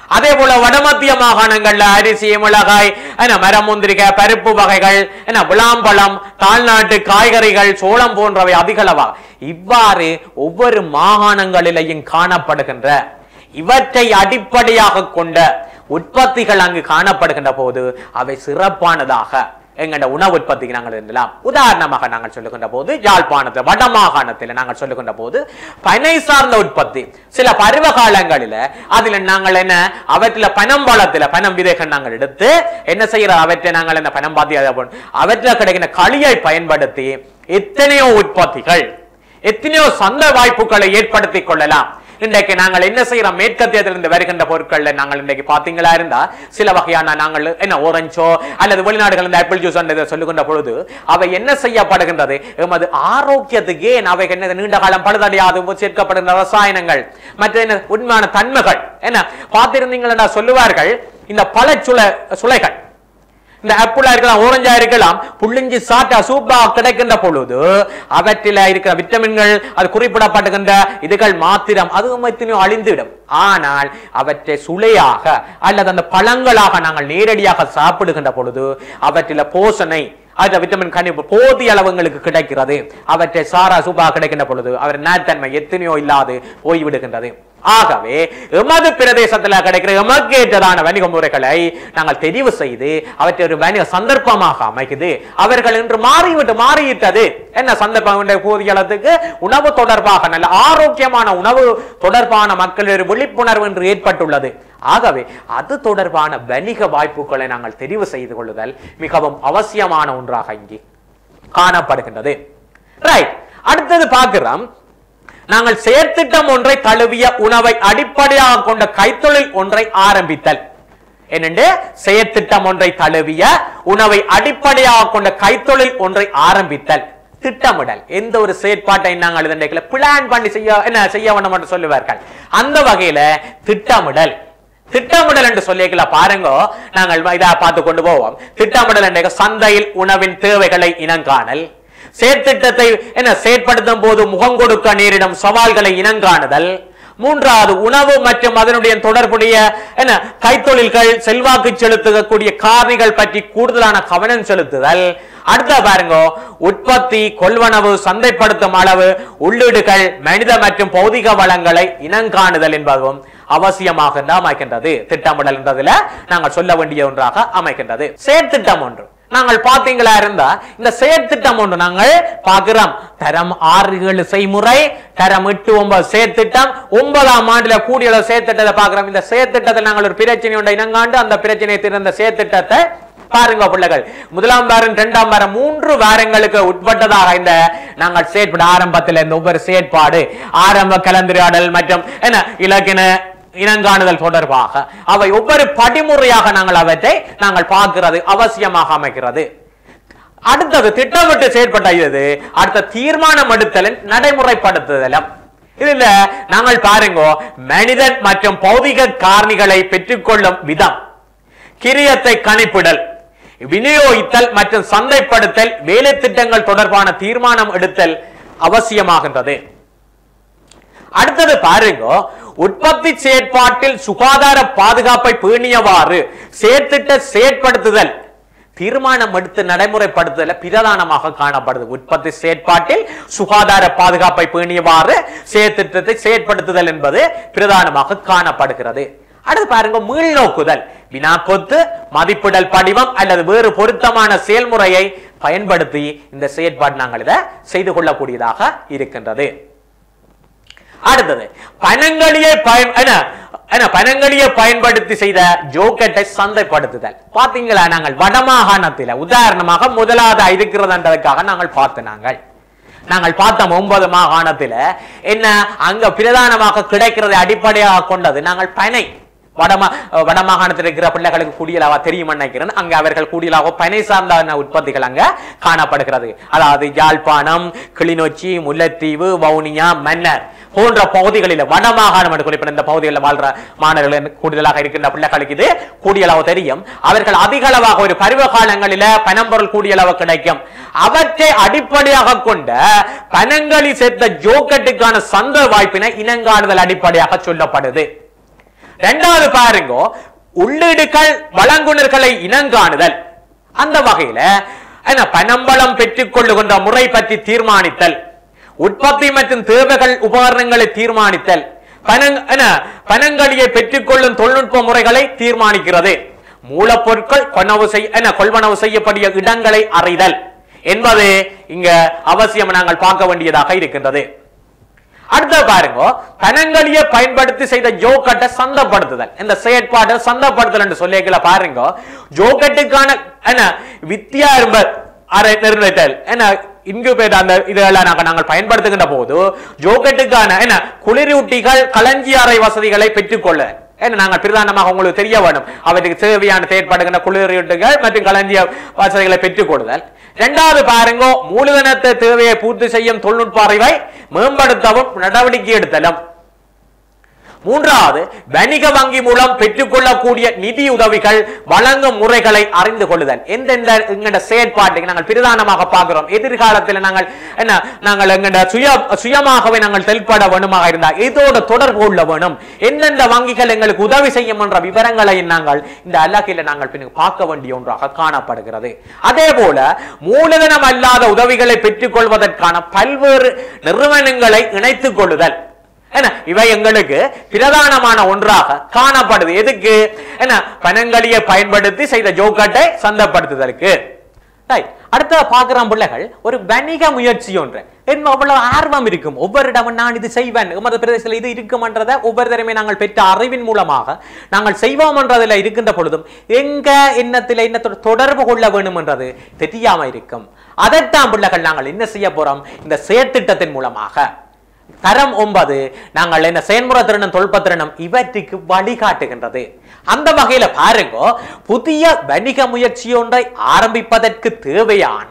அதே போல வடமத்திய மாகாணங்கள்ல அரிசி மிளகாய் என்ன மரமுந்திரிகை பருப்பு வகைகள் என்ன விளாம்பழம் தாழ்நாட்டு காய்கறிகள் சோளம் போன்றவை அதிகளவா? இவ்வாறு ஒவ்வொரு மாகாணங்களிலையும் காணப்படுகின்ற இவற்றை அடிப்படையாக கொண்ட உற்பத்திகள் அங்கு காணப்படுகின்ற போது அவை சிறப்பானதாக எங்கட உணவு உற்பத்திக்கு நாங்கள் இருந்தலாம் உதாரணமாக நாங்கள் சொல்லுகின்ற போது யாழ்ப்பாணத்தில் வட மாகாணத்தில் நாங்கள் சொல்லுகின்ற போது பனை சார்ந்த உற்பத்தி. சில பருவ காலங்களில் அதில் நாங்கள் என்ன அவற்றில வளத்தில் பனம் விதைகள் நாங்கள் எடுத்து என்ன செய்யறோம் அவற்றை நாங்கள் என்ன பனம் பாத்தி அவற்றில் கிடைக்கிற களியை பயன்படுத்தி எத்தனையோ உற்பத்திகள் எத்தனையோ சந்த வாய்ப்புகளை ஏற்படுத்திக் கொள்ளலாம். இன்றைக்கு நாங்கள் என்ன செய்யறோம்? மேற்கத்தியத்திலிருந்து வருகின்ற பொருட்கள்ல நாங்கள் இன்றைக்கு பாத்தீங்களா இருந்தா சில வகையான நாங்கள் என்ன ஓரஞ்சோ அல்லது வெளிநாடுகள் இந்த ஆப்பிள் ஜூஸ் சொல்லுகின்ற பொழுது அவை என்ன செய்யப்படுகின்றது? எமது ஆரோக்கியத்துக்கு ஏன் அவை என்ன நீண்ட காலம் பழுதடையாது சேர்க்கப்படுகின்ற ரசாயனங்கள் மற்ற என்ன உண்மையான தன்மைகள் என்ன பார்த்திருந்தீங்களா? சொல்லுவார்கள் இந்த பல சுளை சுளைகள் இந்த ஆப்பிளா இருக்கலாம் ஓரஞ்சா இருக்கலாம் புள்ளிஞ்சி சாட்டா சூப்பா கிடைக்கின்ற பொழுது அவற்றில இருக்கிற விட்டமின்கள் அது குறிப்பிடப்படுகின்ற இதுகள் மாத்திரம் அதுவும் எத்தனையோ அழிந்துவிடும். ஆனால் அவற்றை சுளையாக அல்லது அந்த பழங்களாக நாங்கள் நேரடியாக சாப்பிடுகின்ற பொழுது அவற்றில போஷணை அந்த விட்டமின் கனிப்பு போதிய அளவுங்களுக்கு கிடைக்கிறது. அவற்றை சாரா சூப்பா கிடைக்கின்ற பொழுது அவர் நேர்த்தன்மை எத்தனையோ இல்லாது போய்விடுகின்றது. ஆகவே எமது பிரதேசத்தில் கிடைக்கிற எமக்கேற்றதான வணிக முறைகளை நாங்கள் தெரிவு செய்து அவற்றை ஒரு வணிக சந்தர்ப்பமாக அமைக்குது. அவர்கள் இன்று மாறிவிட்டு மாறிவிட்டது என்ன சந்தர்ப்பம்? என்ற போதிய உணவு தொடர்பாக நல்ல ஆரோக்கியமான உணவு தொடர்பான மக்கள் ஒரு விழிப்புணர்வு என்று ஏற்பட்டுள்ளது. ஆகவே அது தொடர்பான வணிக வாய்ப்புகளை நாங்கள் தெரிவு செய்து கொள்ளுதல் மிகவும் அவசியமான ஒன்றாக இங்கே காணப்படுகின்றது. ரைட் அடுத்தது பார்க்கிறோம். நாங்கள் செயற்திட்டம் ஒன்றை தழுவிய உணவை அடிப்படையாக கொண்ட கைத்தொழில் ஒன்றை ஆரம்பித்தல். என்னென்று செயற்திட்டம் ஒன்றை தழுவிய உணவை அடிப்படையாக கொண்ட கைத்தொழில் ஒன்றை ஆரம்பித்தல். திட்டமிடல். எந்த ஒரு செயற்பாட்டை நாங்கள் இதண்டைக்குள்ள பிளான் பண்ணி செய்ய என்ன செய்ய வேண்டும் என்று சொல்லுவார்கள். அந்த வகையில திட்டமிடல். திட்டமிடல் என்று சொல்லிக்கல பாருங்க. நாங்கள் இதா பார்த்து கொண்டு போவோம். திட்டமிடல் என்ற சந்தையில் உணவின் தேவைகளை இனங்காணல் செயற்திட்டத்தை என்ன செயற்படுத்தும் போது முகம் கொடுக்க நேரிடும் சவால்களை இனங்காணுதல் மூன்றாவது உணவு மற்றும் அதனுடைய தொடர்புடைய என்ன கைத்தொழில்கள் செல்வாக்கு செலுத்தக்கூடிய காரணிகள் பற்றி கூடுதலான கவனம் செலுத்துதல். அடுத்த பாருங்க உற்பத்தி கொள்வனவு சந்தைப்படுத்தும் அளவு உள்ளீடுகள் மனித மற்றும் பௌதிக வளங்களை இனங்காணுதல் என்பதும். அவசியமாக அமைக்கின்றது திட்டமிடல் என்றதுல நாங்கள் சொல்ல வேண்டிய ஒன்றாக அமைக்கின்றது. செயற்திட்டம் ஒன்று. நாங்கள் பாத்தீங்களா இருந்தா இந்த செயற்திட்டம் ஒன்று நாங்கள் பார்க்கிறோம் தரம் ஆறு ஏழு செய்முறை தரம் எட்டு ஒன்பது செயற்திட்டம் ஒன்பதாம் ஆண்டுல கூடிய செயற்திட்டத்தை பார்க்கிறோம். இந்த செயற்திட்டத்தில் நாங்கள் ஒரு பிரச்சனை உண்ட. இனங்காண்டு அந்த பிரச்சனையை திறந்த செயற்திட்டத்தை பாருங்க பிள்ளைகள். முதலாம் வாரம் இரண்டாம் வாரம் மூன்று வாரங்களுக்கு உட்பட்டதாக இந்த நாங்கள் செயற்பட ஆரம்பத்தில் இந்த ஒவ்வொரு செயற்பாடு ஆரம்ப கலந்துரையாடல் மற்றும் என்ன இலக்கின இனங்காணுதல் தொடர்பாக. அவை ஒவ்வொரு படிமுறையாக நாங்கள் அவற்றை நாங்கள் பார்க்கிறது அவசியமாக அமைக்கிறது அடுத்தது திட்டமிட்டு செயற்பட்ட இது அடுத்த தீர்மானம் எடுத்தலின் நடைமுறைப்படுத்துதலும். இதுல நாங்கள் பாருங்க மனிதன் மற்றும் பௌதிக காரணிகளை பெற்றுக்கொள்ளும் விதம். கிரியத்தை கணிப்பிடல் விநியோகித்தல் மற்றும் சந்தைப்படுத்தல் வேலை திட்டங்கள் தொடர்பான தீர்மானம் எடுத்தல் அவசியமாகின்றது. அடுத்தது பாருங்க உற்பத்தி செயற்பாட்டில் சுகாதார பாதுகாப்பை பேணியவாறு சேர்த்திட்ட செயற்படுத்துதல் தீர்மானம் எடுத்து நடைமுறைப்படுத்துதல பிரதானமாக காணப்படுது. உற்பத்தி செயற்பாட்டில் சுகாதார பாதுகாப்பை பேணியவாறு செயற்திட்டத்தை செயற்படுத்துதல் என்பது பிரதானமாக காணப்படுகிறது. அடுத்து பாருங்க மீள்நோக்குதல் வினாக்கொத்து மதிப்பிடல் படிவம் அல்லது வேறு பொருத்தமான செயல்முறையை பயன்படுத்தி இந்த செயற்பாடு நாங்கள் இதை செய்து கொள்ளக்கூடியதாக இருக்கின்றது. அடுத்தது பனங்களியை பயன் என்ன என்ன பனங்களியை பயன்படுத்தி செய்த ஜோக்கெட்டை சந்தைப்படுத்துதல். பாத்தீங்களா நாங்கள் வடமாகாணத்தில உதாரணமாக முதலாவது இருக்கிறதுன்றதுக்காக நாங்கள் பார்த்து நாங்கள். நாங்கள் பார்த்தோம் ஒன்பது மாகாணத்தில் என்ன அங்க பிரதானமாக கிடைக்கிறதை அடிப்படையாக கொண்டது நாங்கள் பனை. வடமா வடமாகாணத்தில் இருக்கிற பிள்ளைகளுக்கு குடியலாவா தெரியும் நினைக்கிறேன். அங்க அவர்கள் குடியலாக பனை சார்ந்த உற்பத்திகள் அங்க காணப்படுகிறது. அதாவது யாழ்ப்பாணம் கிளிநொச்சி முல்லைத்தீவு வவுனியா மன்னர் போன்ற பகுதிகளில் வடமாகாணம் என்று குறிப்பிட்ட இந்த பகுதிகளில் வாழ்ற மாணவர்கள் கூடுதலாக இருக்கின்ற பிள்ளைகளுக்கு இது கூடியளவு தெரியும். அவர்கள் அதிக அளவாக ஒரு பருவ காலங்களில பனம்பொருள் கூடியளவு கிடைக்கும். அவற்றை அடிப்படையாக கொண்ட பனங்களி சேர்த்த ஜோக்கெட்டுக்கான சந்த வாய்ப்பினை இனங்காணுதல் அடிப்படையாக சொல்லப்படுது. ரெண்டாவது பாருங்க உள்ளீடுகள் வழங்குனர்களை இனங்காணுதல். அந்த வகையில பணம்பளம் பெற்றுக் கொள்ளுகின்ற முறை பற்றி தீர்மானித்தல். உற்பத்தி மற்றும் தேவைகள் உபகரணங்களை தீர்மானித்தல். பணங்களியை என்ன பனங்களியை பெற்றுக்கொள்ளும் தொழில்நுட்ப முறைகளை தீர்மானிக்கிறது. மூலப்பொருட்கள் கொணவு செய்ய கொள்வனவு செய்யப்படிய இடங்களை அறிதல். என்பது இங்க அவசியம் நாங்கள் பார்க்க வேண்டியதாக இருக்கின்றது. அடுத்த பாருங்க தனங்களையே பயன்படுத்தி செய்த ஜோக்கட்டை சந்தப்படுத்துதல். இந்த செயற்பாட்டை சந்தப்படுத்தல் என்று சொல்லிக்கல பாருங்க. ஜோக்கட்டுக்கான என்ன வித்தியா இரும்ப அரை நிர்ணயித்தல். என்ன இன்குபேட் அந்த இதெல்லாம் நாங்கள் நாங்கள் பயன்படுத்துகின்ற போது ஜோக்கெட்டுக்கான என்ன குளிரூட்டிகள் களஞ்சி அறை வசதிகளை பெற்றுக்கொள்ள. என்ன நாங்கள் பிரதானமாக உங்களுக்கு தெரிய வேணும் அவற்றுக்கு தேவையான செயற்பாடுகின்ற குளிரூட்டுகள் மற்றும் களஞ்சிய வசதிகளை பெற்றுக் கொடுதல் இரண்டாவது பாருங்க மூலதனத்தை தேவையை பூர்த்தி செய்யும் தொழில்நுட்ப அறிவை மேம்படுத்தவும் நடவடிக்கை எடுத்தலும். மூன்றாவது வணிக வங்கி மூலம் பெற்றுக்கொள்ளக்கூடிய நிதி உதவிகள் வழங்கும் முறைகளை அறிந்து கொள்ளுதல். எந்தெந்த எங்கட செயற்பாட்டை நாங்கள் பிரதானமாக பார்க்கிறோம்? எதிர்காலத்தில் நாங்கள் என்ன நாங்கள் எங்கட சுய சுயமாகவே நாங்கள் செயல்பட வேணுமாக இருந்தால் இதோட தொடர்பு கொள்ள வேணும்? எந்தெந்த வங்கிகள் எங்களுக்கு உதவி செய்யும் என்ற விவரங்களை நாங்கள் இந்த அல்லாக்கில நாங்கள் பின் பார்க்க வேண்டிய ஒன்றாக காணப்படுகிறது. அதே போல மூலதனம் அல்லாத உதவிகளை பெற்றுக்கொள்வதற்கான பல்வேறு நிறுவனங்களை இணைத்துக் கொள்ளுதல். என்ன? இவை எங்களுக்கு பிரதானமான ஒன்றாக காணப்படுது. எதுக்கு? என்ன? பனங்களியை பயன்படுத்தி செய்த ஜோக்கட்டை சந்தப்படுத்துதலுக்கு. அடுத்த பார்க்கிறோம் பிள்ளைகள் ஒரு வணிக முயற்சி ஒன்று. என்ன அவ்வளவு ஆர்வம் இருக்கும். ஒவ்வொரு இடமும் நான் இது செய்வேன். எமது பிரதேசத்தில் இது இருக்குமன்றதை ஒவ்வொரு தடவை நாங்கள் பெற்ற அறிவின் மூலமாக நாங்கள் செய்வோம் என்றதில் இருக்கின்ற பொழுதும் எங்க எண்ணத்தில் என்ன தொடர்பு கொள்ள வேணும் என்றது தெரியாம இருக்கும். அதைத்தான் பிள்ளைகள் நாங்கள் என்ன செய்ய போறோம்? இந்த செயற்திட்டத்தின் மூலமாக. தரம் ஒன்பது. நாங்கள் என்ன செயல்முறை திறனும் தொழில்பத்திறனும் இவற்றுக்கு வழிகாட்டுகின்றது. அந்த வகையில பாருங்க புதிய வணிக முயற்சி ஒன்றை ஆரம்பிப்பதற்கு தேவையான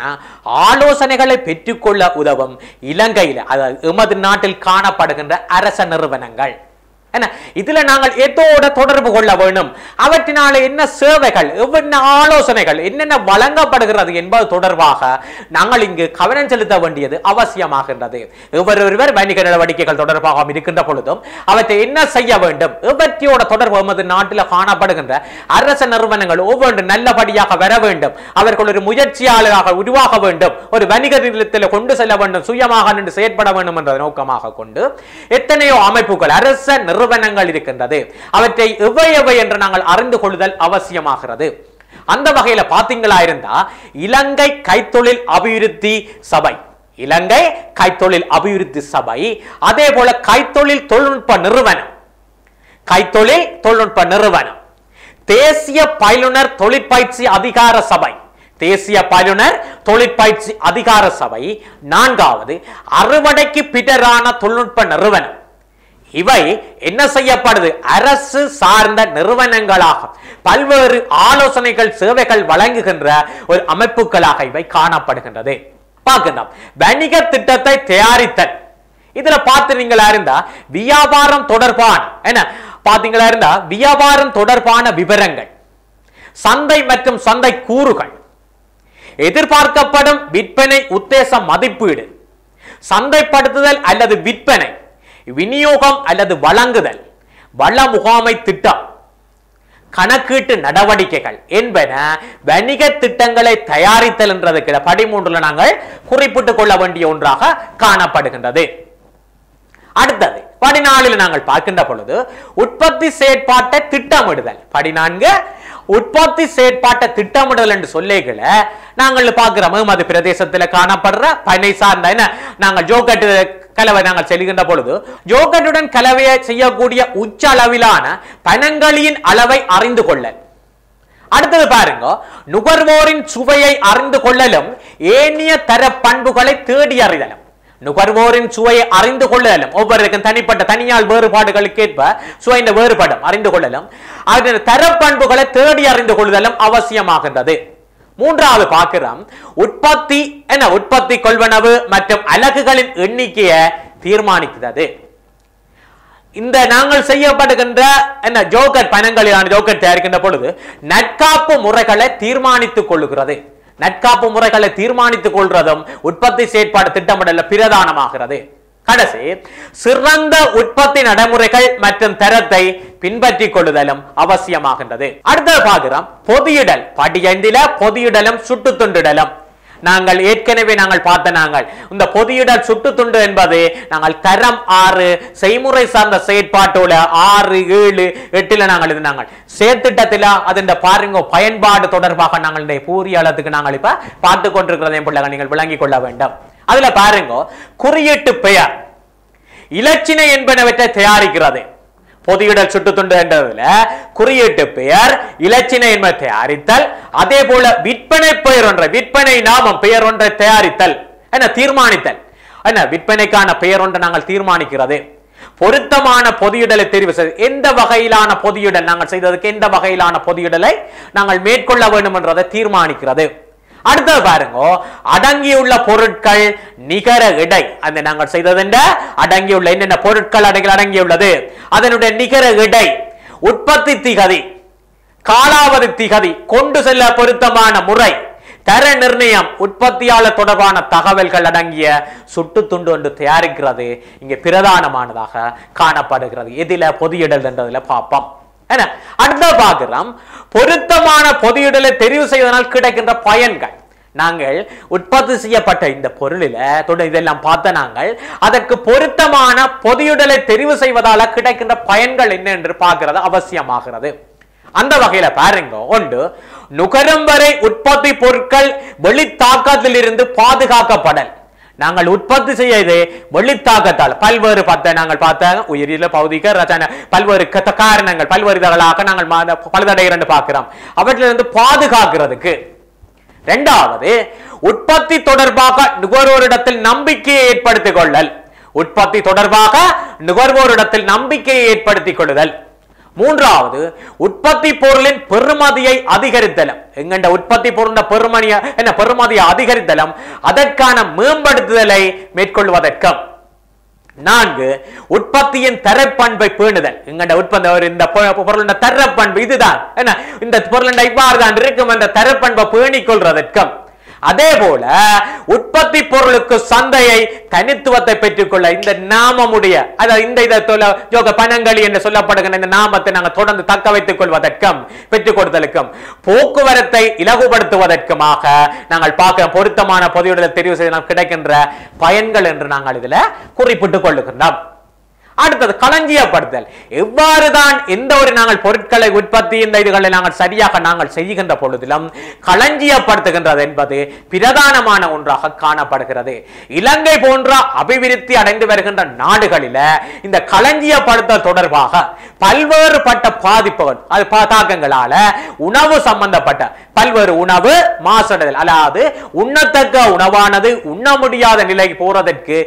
ஆலோசனைகளை பெற்றுக்கொள்ள உதவும் இலங்கையில் அதாவது எமது நாட்டில் காணப்படுகின்ற அரச நிறுவனங்கள். என்ன? இதுல நாங்கள் எதோட தொடர்பு கொள்ள வேண்டும் அவற்றினால என்ன சேவைகள் என்ன ஆலோசனைகள் என்னென்ன வழங்கப்படுகிறது என்பது தொடர்பாக நாங்கள் இங்கு கவனம் செலுத்த வேண்டியது அவசியமாகின்றது. ஒவ்வொருவர் வணிக நடவடிக்கைகள் தொடர்பாக இருக்கின்ற பொழுதும் அவற்றை என்ன செய்ய வேண்டும்? இவற்றையோட தொடர்பு எமது நாட்டில் காணப்படுகின்ற அரச நிறுவனங்கள் ஒவ்வொன்று நல்லபடியாக வர வேண்டும். அவர்கள் ஒரு முயற்சியாளராக உருவாக வேண்டும். ஒரு வணிக நிலையத்தில் கொண்டு செல்ல வேண்டும். சுயமாக நின்று செயற்பட வேண்டும் என்ற நோக்கமாக கொண்டு எத்தனையோ அமைப்புகள் அரச நிறுவனங்கள் இருக்கின்றது. அவற்றை எவை எவை என்று நாங்கள் அறிந்து கொள்ளுதல் அவசியமாகிறது. அந்த வகையில பாத்தீங்களா இருந்தா இலங்கை கைத்தொழில் அபிவிருத்தி சபை. இலங்கை கைத்தொழில் அபிவிருத்தி சபை. அதே போல கைத்தொழில் தொழில்நுட்ப நிறுவனம். கைத்தொழில் தொழில்நுட்ப நிறுவனம். தேசிய பயிலுனர் தொழிற்பயிற்சி அதிகார சபை. தேசிய பயிலுனர் தொழிற்பயிற்சி அதிகார சபை. நான்காவது அறுவடைக்கு பிடரான தொழில்நுட்ப நிறுவனம். இவை என்ன செய்யப்படுது? அரசு சார்ந்த நிறுவனங்களாக பல்வேறு ஆலோசனைகள் சேவைகள் வழங்குகின்ற ஒரு அமைப்புகளாக இவை காணப்படுகின்றது. பார்க்கலாம். வணிக திட்டத்தை தயாரித்தல். இதுல பார்த்துறீங்களா இருந்தா வியாபாரம் தொடர்பான என்ன? பாத்தீங்களா இருந்தா வியாபாரம் தொடர்பான விவரங்கள். சந்தை மற்றும் சந்தை கூறுகள். எதிர்பார்க்கப்படும் விற்பனை உத்தேச மதிப்பீடு. சந்தைப்படுத்துதல் அல்லது விற்பனை. விநியோகம் அல்லது வழங்குதல் வள முகாமை திட்டம் கணக்கீட்டு நடவடிக்கைகள் என்பன வணிக திட்டங்களை தயாரித்தல் என்றதுக்கு படிமூன்றுல நாங்கள் குறிப்பிட்டுக் கொள்ள வேண்டிய ஒன்றாக காணப்படுகின்றது. அடுத்தது பதினாலில் நாங்கள் பார்க்கின்ற பொழுது உற்பத்தி செயற்பாட்டை திட்டமிடுதல். பதினான்கு உற்பத்தி செயற்பாட்டை திட்டமிடல் என்று சொல்லிகள நாங்கள் பார்க்கிறோம். அது பிரதேசத்தில் காணப்படுற பனை சார்ந்த என்ன? நாங்கள் ஜோக்கட்டு கலவை நாங்கள் செல்கின்ற பொழுது ஜோக்கட்டுடன் கலவையை செய்யக்கூடிய உச்ச அளவிலான பனங்களின் அளவை அறிந்து கொள்ளல். அடுத்தது பாருங்க நுகர்வோரின் சுவையை அறிந்து கொள்ளலும் ஏனிய தர பண்புகளை தேடி அறிதலும். நுகர்வோரின் சுவையை அறிந்து கொள்ளலும். ஒவ்வொருக்கும் தனிப்பட்ட தனியால் வேறுபாடுகளுக்கு ஏற்ப சுவையின் வேறுபாடும் அறிந்து கொள்ளலும். அதன் தரப்பண்புகளை தேடி அறிந்து கொள்ளுதலும் அவசியமாகின்றது. மூன்றாவது பார்க்கிறோம் உற்பத்தி என்ன உற்பத்தி கொள்வனவு மற்றும் அலகுகளின் எண்ணிக்கையை தீர்மானிக்கிறது. இந்த நாங்கள் செய்யப்படுகின்ற என்ன ஜோக்கர் பணங்களிலான ஜோக்கர் தயாரிக்கின்ற பொழுது நட்காப்பு முறைகளை தீர்மானித்துக் கொள்ளுகிறது. நட்காப்பு முறைகளை தீர்மானித்துக் கொள்றதும் உற்பத்தி செயற்பாடு திட்டமிடல பிரதானமாகிறது. கடைசி சிறந்த உற்பத்தி நடைமுறைகள் மற்றும் தரத்தை பின்பற்றிக் கொள்ளுதலும் அவசியமாகின்றது. அடுத்தது பார்க்கிறோம் பொதியிடல். படியந்தில பொதியிடலும் சுட்டு துண்டிடலும். நாங்கள் ஏற்கனவே நாங்கள் பார்த்த நாங்கள். இந்த பொதியிடல் சுட்டு துண்டு என்பது நாங்கள் தரம் ஆறு செய்முறை சார்ந்த செயற்பாட்டோட ஆறு ஏழு எட்டுல நாங்கள் இது நாங்கள் அது அதன் பாருங்க பயன்பாடு தொடர்பாக நாங்கள் இந்த பூரியாளத்துக்கு நாங்கள் இப்ப பார்த்து கொண்டிருக்கிறதை பிள்ளைகள் நீங்கள் விளங்கிக் கொள்ள வேண்டும். அதுல பாருங்க குறியீட்டு பெயர். இலச்சினை என்பனவற்றை தயாரிக்கிறது. பொதியிடல் சுட்டுத்துண்டு என்றதுல குறியீட்டு பெயர் இலச்சினை என்பதை தயாரித்தல் அதே போல விற்பனை பெயர் ஒன்றை விற்பனை நாமம் பெயர் ஒன்றை தயாரித்தல் என்ன தீர்மானித்தல். என்ன விற்பனைக்கான பெயர் ஒன்றை நாங்கள் தீர்மானிக்கிறது. பொருத்தமான பொதியிடலை தெரிவு செய்து எந்த வகையிலான பொதியிடல் நாங்கள் செய்ததுக்கு எந்த வகையிலான பொதியிடலை நாங்கள் மேற்கொள்ள வேண்டும் என்றதை தீர்மானிக்கிறது. அடுத்தது பாருங்க அடங்கியுள்ள பொருட்கள் நிகர இடை. அந்த நாங்கள் செய்தது அடங்கியுள்ள என்னென்ன பொருட்கள் அடங்கி அடங்கியுள்ளது? அதனுடைய நிகர இடை உற்பத்தி திகதி காலாவதி திகதி கொண்டு செல்ல பொருத்தமான முறை தர நிர்ணயம் உற்பத்தியாளர் தொடர்பான தகவல்கள் அடங்கிய சுட்டு துண்டு ஒன்று தயாரிக்கிறது. இங்கே பிரதானமானதாக காணப்படுகிறது. எதில பொதியிடல் என்றதில் பார்ப்போம். என்ன? அடுத்த பார்க்கிறோம் பொருத்தமான பொதியிடலை தெரிவு செய்வதனால் கிடைக்கின்ற பயன்கள். நாங்கள் உற்பத்தி செய்யப்பட்ட இந்த பொருளில தொடர் இதெல்லாம் பார்த்த நாங்கள் அதற்கு பொருத்தமான பொதியுடலை தெரிவு செய்வதால கிடைக்கின்ற பயன்கள் என்ன என்று பார்க்கிறது அவசியமாகிறது. அந்த வகையில பாருங்க ஒன்று நுகரும் வரை உற்பத்தி பொருட்கள் வெளித்தாக்கத்தில் இருந்து பாதுகாக்கப்படல். நாங்கள் உற்பத்தி செய்யது வெளித்தாக்கத்தால் பல்வேறு பார்த்த நாங்கள் பார்த்த உயிரியல பௌதிக ரசாயன பல்வேறு கத்த காரணங்கள் பல்வேறு இதழாக நாங்கள் மா- பழுதடைகிறன்னு பார்க்கிறோம். அவற்றிலிருந்து பாதுகாக்கிறதுக்கு இரண்டாவது உற்பத்தி தொடர்பாக நுகர்வோரிடத்தில் நம்பிக்கையை ஏற்படுத்திக் கொள்ளல். உற்பத்தி தொடர்பாக நுகர்வோரிடத்தில் நம்பிக்கையை ஏற்படுத்திக் கொள்ளுதல். மூன்றாவது உற்பத்தி பொருளின் பெருமதியை அதிகரித்தலும். எங்கண்ட உற்பத்தி பொருள் பெருமணிய என்ன பெருமதியை அதிகரித்தலும் அதற்கான மேம்படுத்துதலை மேற்கொள்வதற்கும். நான்கு உற்பத்தியின் தரப்பண்பை பேணுதல். எங்கண்ட உற்பத்தி ஒரு இந்த பொ- பொருளின் தரப்பண்பு இதுதான். என்ன இந்த பொருளின் இவ்வாறு தான் இருக்கும் என்ற தரப்பண்பை பேணிக் கொள்வதற்கும் அதே போல உற்பத்தி பொருளுக்கு சந்தையை தனித்துவத்தை பெற்றுக்கொள்ள இந்த நாமமுடைய அதாவது இந்த இதை யோக ஜோக பனங்களி என்று சொல்லப்படுகிற இந்த நாமத்தை நாங்கள் தொடர்ந்து தக்க வைத்துக் கொள்வதற்கும் பெற்றுக் கொடுத்தலுக்கும் போக்குவரத்தை இலகுபடுத்துவதற்குமாக நாங்கள் பார்க்க பொருத்தமான பொதுவுடலை தெரிவு செய்து நாம் கிடைக்கின்ற பயன்கள் என்று நாங்கள் இதில் குறிப்பிட்டுக் கொள்ளுகின்றோம். அடுத்தது களஞ்சியப்படுத்தல். எவ்வாறு தான் எந்த ஒரு நாங்கள் பொருட்களை உற்பத்தி இந்த இதுகளை நாங்கள் சரியாக நாங்கள் செய்கின்ற பொழுதிலும் களஞ்சியப்படுத்துகின்றது என்பது பிரதானமான ஒன்றாக காணப்படுகிறது. இலங்கை போன்ற அபிவிருத்தி அடைந்து வருகின்ற நாடுகளில இந்த களஞ்சியப்படுத்தல் தொடர்பாக பல்வேறுபட்ட பாதிப்புகள் அது தாக்கங்களால உணவு சம்பந்தப்பட்ட பல்வேறு உணவு மாசடைதல் அதாவது உண்ணத்தக்க உணவானது உண்ண முடியாத நிலை போறதற்கு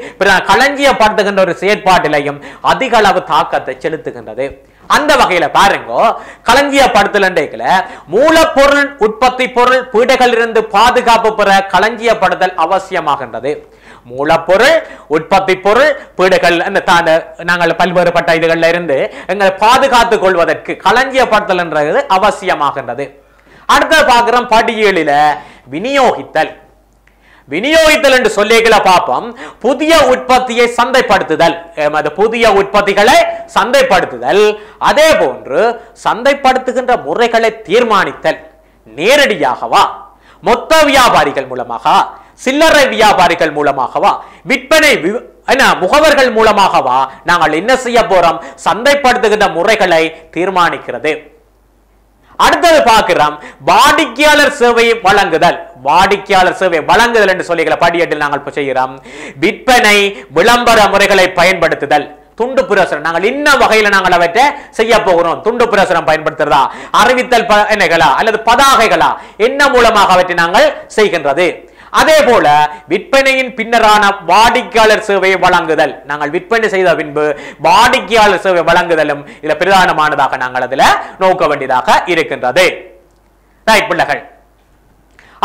களஞ்சியப்படுத்துகின்ற ஒரு செயற்பாட்டிலையும் அதிக அளவு தாக்கத்தை செலுத்துகின்றது. அந்த வகையில பாருங்க களஞ்சியப்படுத்தல் மூலப்பொருள் உற்பத்தி பொருள் பீடைகளிலிருந்து பாதுகாப்பு பெற களஞ்சியப்படுத்தல் அவசியமாகின்றது. மூலப்பொருள் உற்பத்தி பொருள் பீடுகள் அந்த தா- நாங்கள் பல்வேறுபட்ட இதுகள்ல இருந்து எங்களை பாதுகாத்துக் கொள்வதற்கு களஞ்சியப்படுத்தல் என்றது அவசியமாகின்றது. அடுத்தது பார்க்கிறோம் படியலில விநியோகித்தல். விநியோகித்தல் என்று சொல்லிகளை பார்ப்போம் புதிய உற்பத்தியை சந்தைப்படுத்துதல் எமது புதிய உற்பத்திகளை சந்தைப்படுத்துதல் அதே போன்று சந்தைப்படுத்துகின்ற முறைகளை தீர்மானித்தல் நேரடியாகவா? மொத்த வியாபாரிகள் மூலமாக சில்லறை வியாபாரிகள் மூலமாகவா? விற்பனை என்ன முகவர்கள் மூலமாகவா? நாங்கள் என்ன செய்ய போறோம்? சந்தைப்படுத்துகின்ற முறைகளை தீர்மானிக்கிறது. அடுத்தது பார்க்கிறோம். வாடிக்கையாளர் சேவையை வழங்குதல். வாடிக்கையாளர் சேவை வழங்குதல் என்று சொல்லிகளை படியேட்டில் நாங்கள் செய்கிறோம். விற்பனை விளம்பர முறைகளை பயன்படுத்துதல். துண்டு பிரசுரம். நாங்கள் இன்ன வகையில நாங்கள் அவற்றை செய்ய போகிறோம். துண்டு பிரசுரம் பயன்படுத்துறதா? அறிவித்தல் ப- என்னகளா? அல்லது பதாகைகளா? என்ன மூலமாக அவற்றை நாங்கள் செய்கின்றது? அதே போல விற்பனையின் பின்னரான வாடிக்கையாளர் சேவையை வழங்குதல். நாங்கள் விற்பனை செய்த பின்பு வாடிக்கையாளர் சேவை வழங்குதலும் இதுல பிரதானமானதாக நாங்கள் அதுல நோக்க வேண்டியதாக இருக்கின்றது. ரைட் பிள்ளைகள்.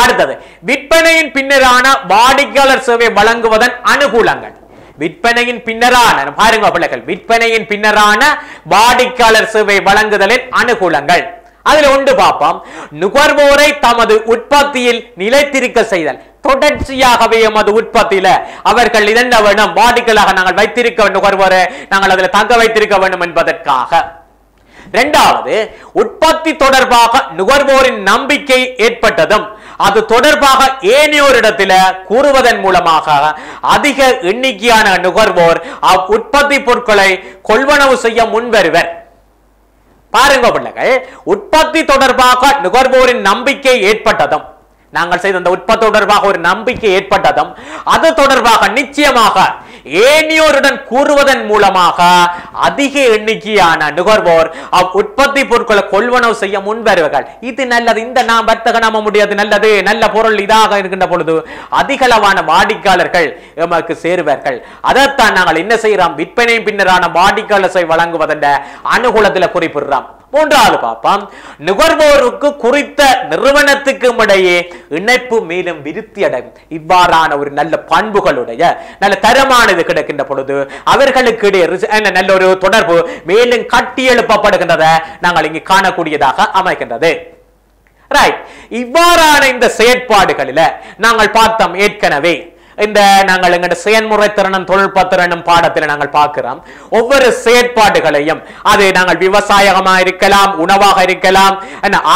அடுத்தது விற்பனையின் பின்னரான வாடிக்கையாளர் சேவை வழங்குவதன் அனுகூலங்கள். விற்பனையின் பின்னரான பாருங்க பிள்ளைகள் விற்பனையின் பின்னரான வாடிக்கையாளர் சேவை வழங்குதலின் அனுகூலங்கள். அதில் ஒன்று பார்ப்போம். நுகர்வோரை தமது உற்பத்தியில் நிலைத்திருக்க செய்தல். தொடர்ச்சியாகவே எமது உற்பத்தியில அவர்கள் இதென்ன வேணும் வாடிக்கையாக நாங்கள் வைத்திருக்க நுகர்வோரை நாங்கள் அதில் தங்க வைத்திருக்க வேண்டும் என்பதற்காக. இரண்டாவது உற்பத்தி தொடர்பாக நுகர்வோரின் நம்பிக்கை ஏற்பட்டதும் அது தொடர்பாக ஏனையோரிடத்தில கூறுவதன் மூலமாக அதிக எண்ணிக்கையான நுகர்வோர் அவ் உற்பத்தி பொருட்களை கொள்வனவு செய்ய முன்வருவர். பாருங்க பிள்ளைகள் உற்பத்தி தொடர்பாக நுகர்வோரின் நம்பிக்கை ஏற்பட்டதும் நாங்கள் செய்த அந்த உற்பத்தி தொடர்பாக ஒரு நம்பிக்கை ஏற்பட்டதும் அது தொடர்பாக நிச்சயமாக ஏனியோருடன் கூறுவதன் மூலமாக அதிக எண்ணிக்கையான நுகர்வோர் அவ் உற்பத்தி பொருட்களை கொள்வனவு செய்ய முன்வருவார்கள். இது நல்லது. இந்த நாம் வர்த்தக நாம முடியாது. நல்லது. நல்ல பொருள் இதாக இருக்கின்ற பொழுது அதிகளவான வாடிக்கையாளர்கள் எமக்கு சேருவார்கள். அதைத்தான் நாங்கள் என்ன செய்யறோம்? விற்பனை பின்னரான வாடிக்கையாளர் வழங்குவதென்ற அனுகூலத்தில் குறிப்பிடுறோம். மூன்றாவது பார்ப்போம் நுகர்வோருக்கு குறித்த நிறுவனத்துக்கும் இடையே இணைப்பு மேலும் விருத்தி அடையும் இவ்வாறான ஒரு நல்ல பண்புகளுடைய நல்ல தரமானது கிடைக்கின்ற பொழுது அவர்களுக்கு இடையே என்ன நல்ல ஒரு தொடர்பு மேலும் கட்டி எழுப்பப்படுகின்றதை நாங்கள் இங்கு காணக்கூடியதாக அமைகின்றது. ரைட் இவ்வாறான இந்த செயற்பாடுகளில நாங்கள் பார்த்தோம் ஏற்கனவே இந்த நாங்கள் எங்களுடைய செயன்முறை திறனும் தொழில்நுட்பத்திறனும் பாடத்தில் நாங்கள் பார்க்கிறோம். ஒவ்வொரு செயற்பாடுகளையும் அது நாங்கள் விவசாயமாக இருக்கலாம் உணவாக இருக்கலாம்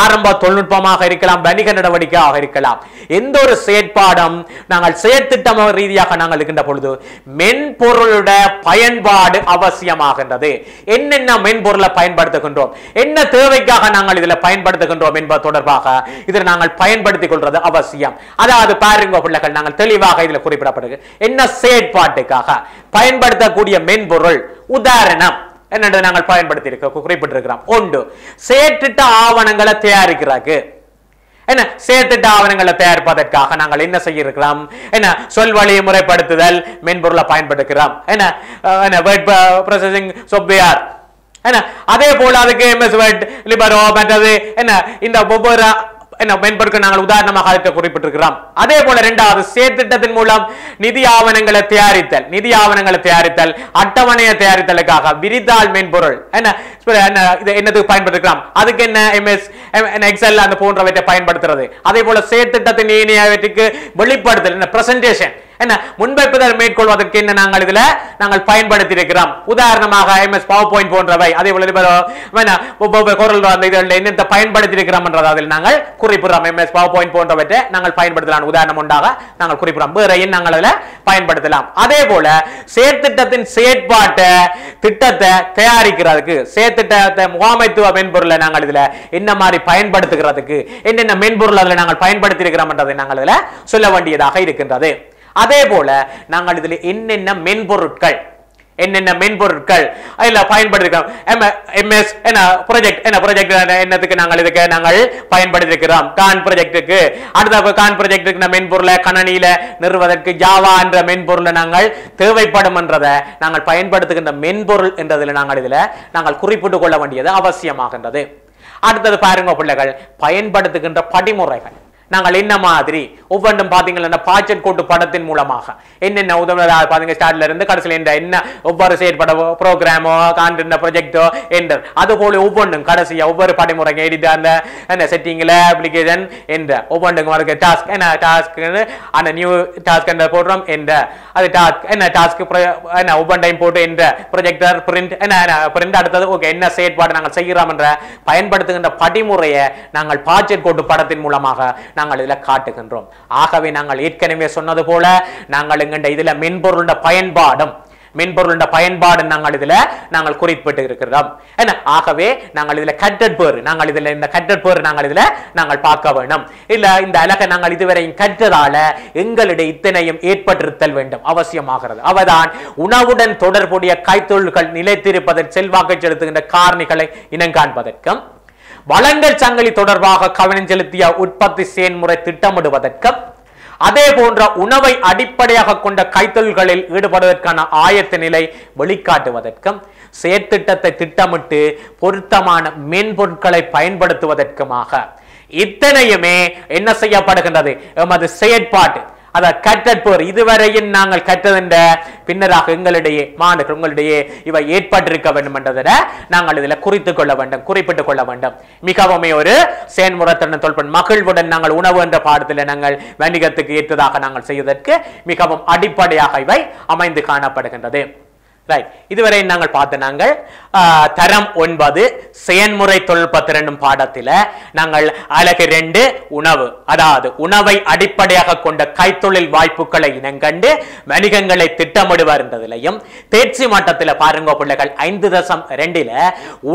ஆரம்ப தொழில்நுட்பமாக இருக்கலாம் வணிக நடவடிக்கையாக இருக்கலாம். எந்த ஒரு செயற்பாடும் நாங்கள் செயற்திட்டம் ரீதியாக நாங்கள் இருக்கின்ற பொழுது மென்பொருளுடைய பயன்பாடு அவசியமாகின்றது. என்னென்ன மென்பொருளை பயன்படுத்துகின்றோம்? என்ன தேவைக்காக நாங்கள் இதுல பயன்படுத்துகின்றோம் என்பது தொடர்பாக இதில் நாங்கள் பயன்படுத்திக் கொள்வது அவசியம். அதாவது பாருங்க பிள்ளைகள் நாங்கள் தெளிவாக இதில் குறிப்பிடப்படுது என்ன செயற்பாட்டுக்காக? பயன்படுத்தக்கூடிய மென்பொருள். உதாரணம். என்னென்று நாங்கள் பயன்படுத்தி இருக்க குறிப்பிட்டிருக்கிறோம். ஒன்று செயற்றிட்ட ஆவணங்களை தயாரிக்கிறாக்கு என்ன? சேர்த்துட்ட ஆவணங்களை தயாரிப்பதற்காக நாங்கள் என்ன செய்யிருக்கிறோம் என்ன? சொல் வழியை முறைப்படுத்துதல் மென்பொருளை பயன்படுத்துகிறோம். என்ன? என்ன? Word processing software. என்ன? அதே போல அதுக்கு எம்எஸ் வேர்ட் லிபரோ மற்றது என்ன? இந்த ஒவ்வொரு என்ன மென்பொருட்கள் நாங்கள் உதாரணமாக அதற்கு குறிப்பிட்டிருக்கிறோம். அதே போல இரண்டாவது சேர்த்திட்டத்தின் மூலம் நிதி ஆவணங்களை தயாரித்தல் நிதி ஆவணங்களை தயாரித்தல் அட்டவணையை தயாரித்தலுக்காக விரிதாள் மென்பொருள். என்ன இது என்னதுக்கு பயன்படுத்திக்கலாம் அதுக்கு என்ன எம்எஸ் எக்ஸல் அந்த போன்றவற்றை பயன்படுத்துறது. அதே போல சேர்த்திட்டத்தின் இணையவற்றுக்கு வெளிப்படுத்தல் என்ன பிரசன்டேஷன் என்ன? முன்வைப்புதல் மேற்கொள்வதற்கு என்ன நாங்கள் இதுல நாங்கள் பயன்படுத்தி இருக்கிறோம் உதாரணமாக எம்எஸ் பவர் பாயிண்ட் போன்றவை. அதே போல என்ன, ஒவ்வொரு குரல் அந்த இதுல என்னென்ன பயன்படுத்தி இருக்கிறோம் என்றதை அதில் நாங்கள் குறிப்பிடுறோம். எம்எஸ் பவர் பாயிண்ட் போன்றவற்றை நாங்கள் பயன்படுத்தலாம் உதாரணம் உண்டாக நாங்கள் குறிப்பிடுறோம். வேறையும் நாங்கள் அதில் பயன்படுத்தலாம்? அதே போல செயற்திட்டத்தின் செயற்பாட்டை திட்டத்தை தயாரிக்கிறதுக்கு செயற்திட்டத்தை முகாமைத்துவ மென்பொருளை நாங்கள் இதுல என்ன மாதிரி பயன்படுத்துகிறதுக்கு என்னென்ன மென்பொருள் அதில் நாங்கள் பயன்படுத்தி இருக்கிறோம் என்றதை நாங்கள் இதில் சொல்ல வேண்டியதாக இருக்கின்றது. அதே போல நாங்கள் இதுல என்னென்ன மென்பொருட்கள் என்னென்ன மென்பொருட்கள் இல்ல பயன்படுத்திருக்கிறோம். எம்எஸ் என்ன ப்ராஜெக்ட் என்ன ப்ராஜெக்ட் என்னத்துக்கு நாங்கள் இதுக்கு நாங்கள் பயன்படுத்திருக்கிறோம்? கான் ப்ரொஜெக்டுக்கு அடுத்த கான் ப்ராஜெக்ட்டுக்கு மென்பொருளை கணனியில நிறுவதற்கு ஜாவா என்ற மென்பொருளை நாங்கள் தேவைப்படும் என்றதை நாங்கள் பயன்படுத்துகின்ற மென்பொருள் என்றதில் நாங்கள் இதில் நாங்கள் குறிப்பிட்டுக் கொள்ள வேண்டியது அவசியமாகின்றது. அடுத்தது பாருங்க பிள்ளைகள் பயன்படுத்துகின்ற படிமுறைகள். நாங்கள் என்ன மாதிரி ஒவ்வொன்றும் பாத்தீங்கன்னா பாய்ச்சல் கோட்டு படத்தின் மூலமாக. என்னென்ன உதவி பார்த்தீங்க ஸ்டார்ட்ல இருந்து கடைசியில் இந்த என்ன ஒவ்வொரு செயற்படவோ ப்ரோக்ராமோ காண்ட ப்ரொஜெக்டோ என்ற அது போல ஒவ்வொன்றும் கடைசியாக ஒவ்வொரு படைமுறைங்க எடிட் அந்த என்ன செட்டிங்கில் அப்ளிகேஷன் என்ற ஒவ்வொன்றுக்கும் அதுக்கு டாஸ்க் என்ன டாஸ்க் அந்த நியூ டாஸ்க் என்ற போடுறோம் என்ற அது டாஸ்க் என்ன டாஸ்க் என்ன ஒவ்வொன்றையும் போட்டு என்ற ப்ரொஜெக்டர் பிரிண்ட் என்ன பிரிண்ட் அடுத்தது ஓகே என்ன செயற்பாடு நாங்கள் செய்கிறோம் என்ற பயன்படுத்துகின்ற படிமுறையை நாங்கள் பாய்ச்சல் கோட்டு படத்தின் மூலமாக நாங்கள் இதில் காட்டுகின்றோம். ஆகவே நாங்கள் ஏற்கனவே சொன்னது போல நாங்கள் எங்கண்ட இதில் மென்பொருளோட பயன்பாடும் மென்பொருளோட பயன்பாடு நாங்கள் இதுல நாங்கள் குறிப்பிட்டு இருக்கிறோம் என்ன? ஆகவே நாங்கள் இதுல கட்டட் பேர் நாங்கள் இதுல இந்த கட்டட் பேர் நாங்கள் இதுல நாங்கள் பார்க்க வேண்டும் இல்ல இந்த அழகை நாங்கள் இதுவரையும் கற்றதால எங்களிடையே இத்தனையும் ஏற்பட்டிருத்தல் வேண்டும். அவசியமாகிறது. அவதான் உணவுடன் தொடர்புடைய கைத்தொழில்கள் நிலைத்திருப்பதற்கு செல்வாக்கு செலுத்துகின்ற காரணிகளை இனங்காண்பதற்கும் வளங்கள் சங்கிலி தொடர்பாக கவனம் செலுத்திய உற்பத்தி செயல்முறை திட்டமிடுவதற்கும் அதே போன்ற உணவை அடிப்படையாக கொண்ட கைத்தொழில்களில் ஈடுபடுவதற்கான ஆயத்த நிலை வெளிக்காட்டுவதற்கும் செயற்திட்டத்தை திட்டமிட்டு பொருத்தமான மென்பொருட்களை பயன்படுத்துவதற்குமாக இத்தனையுமே என்ன செய்யப்படுகின்றது? எமது செயற்பாட்டு அதை கற்றற்போர் இதுவரையும் நாங்கள் கற்றதென்ற பின்னராக எங்களிடையே மாணவர்கள் உங்களிடையே இவை ஏற்பட்டிருக்க வேண்டும் என்றதை நாங்கள் இதில் குறித்து கொள்ள வேண்டும் குறிப்பிட்டுக் கொள்ள வேண்டும். மிகவுமே ஒரு செயன்முறத்தன தொல்பன் மகிழ்வுடன் நாங்கள் உணவு என்ற பாடத்தில் நாங்கள் வணிகத்துக்கு ஏற்றதாக நாங்கள் செய்வதற்கு மிகவும் அடிப்படையாக இவை அமைந்து காணப்படுகின்றது. ரைட் இதுவரை நாங்கள் பார்த்த நாங்கள் தரம் ஒன்பது செயன்முறை தொழில்நுட்பத்திறனும் பாடத்தில் நாங்கள் அழகு ரெண்டு உணவு. அதாவது உணவை அடிப்படையாக கொண்ட கைத்தொழில் வாய்ப்புகளை இனங்கண்டு வணிகங்களை திட்டமிடுவார் என்றதிலையும் தேர்ச்சி மட்டத்தில் பாருங்க பிள்ளைகள் ஐந்து தசம் ரெண்டில்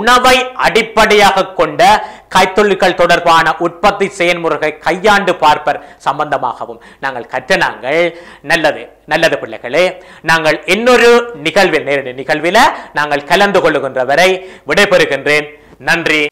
உணவை அடிப்படையாக கொண்ட கைத்தொழில்கள் தொடர்பான உற்பத்தி செயல்முறைகளை கையாண்டு பார்ப்பர் சம்பந்தமாகவும் நாங்கள் கற்ற நாங்கள். நல்லது. நல்லது பிள்ளைகளே நாங்கள் இன்னொரு நிகழ்வில் நேரடி நிகழ்வில நாங்கள் கலந்து கொள்ளுகின்ற வரை விடைபெறுகின்றேன். நன்றி.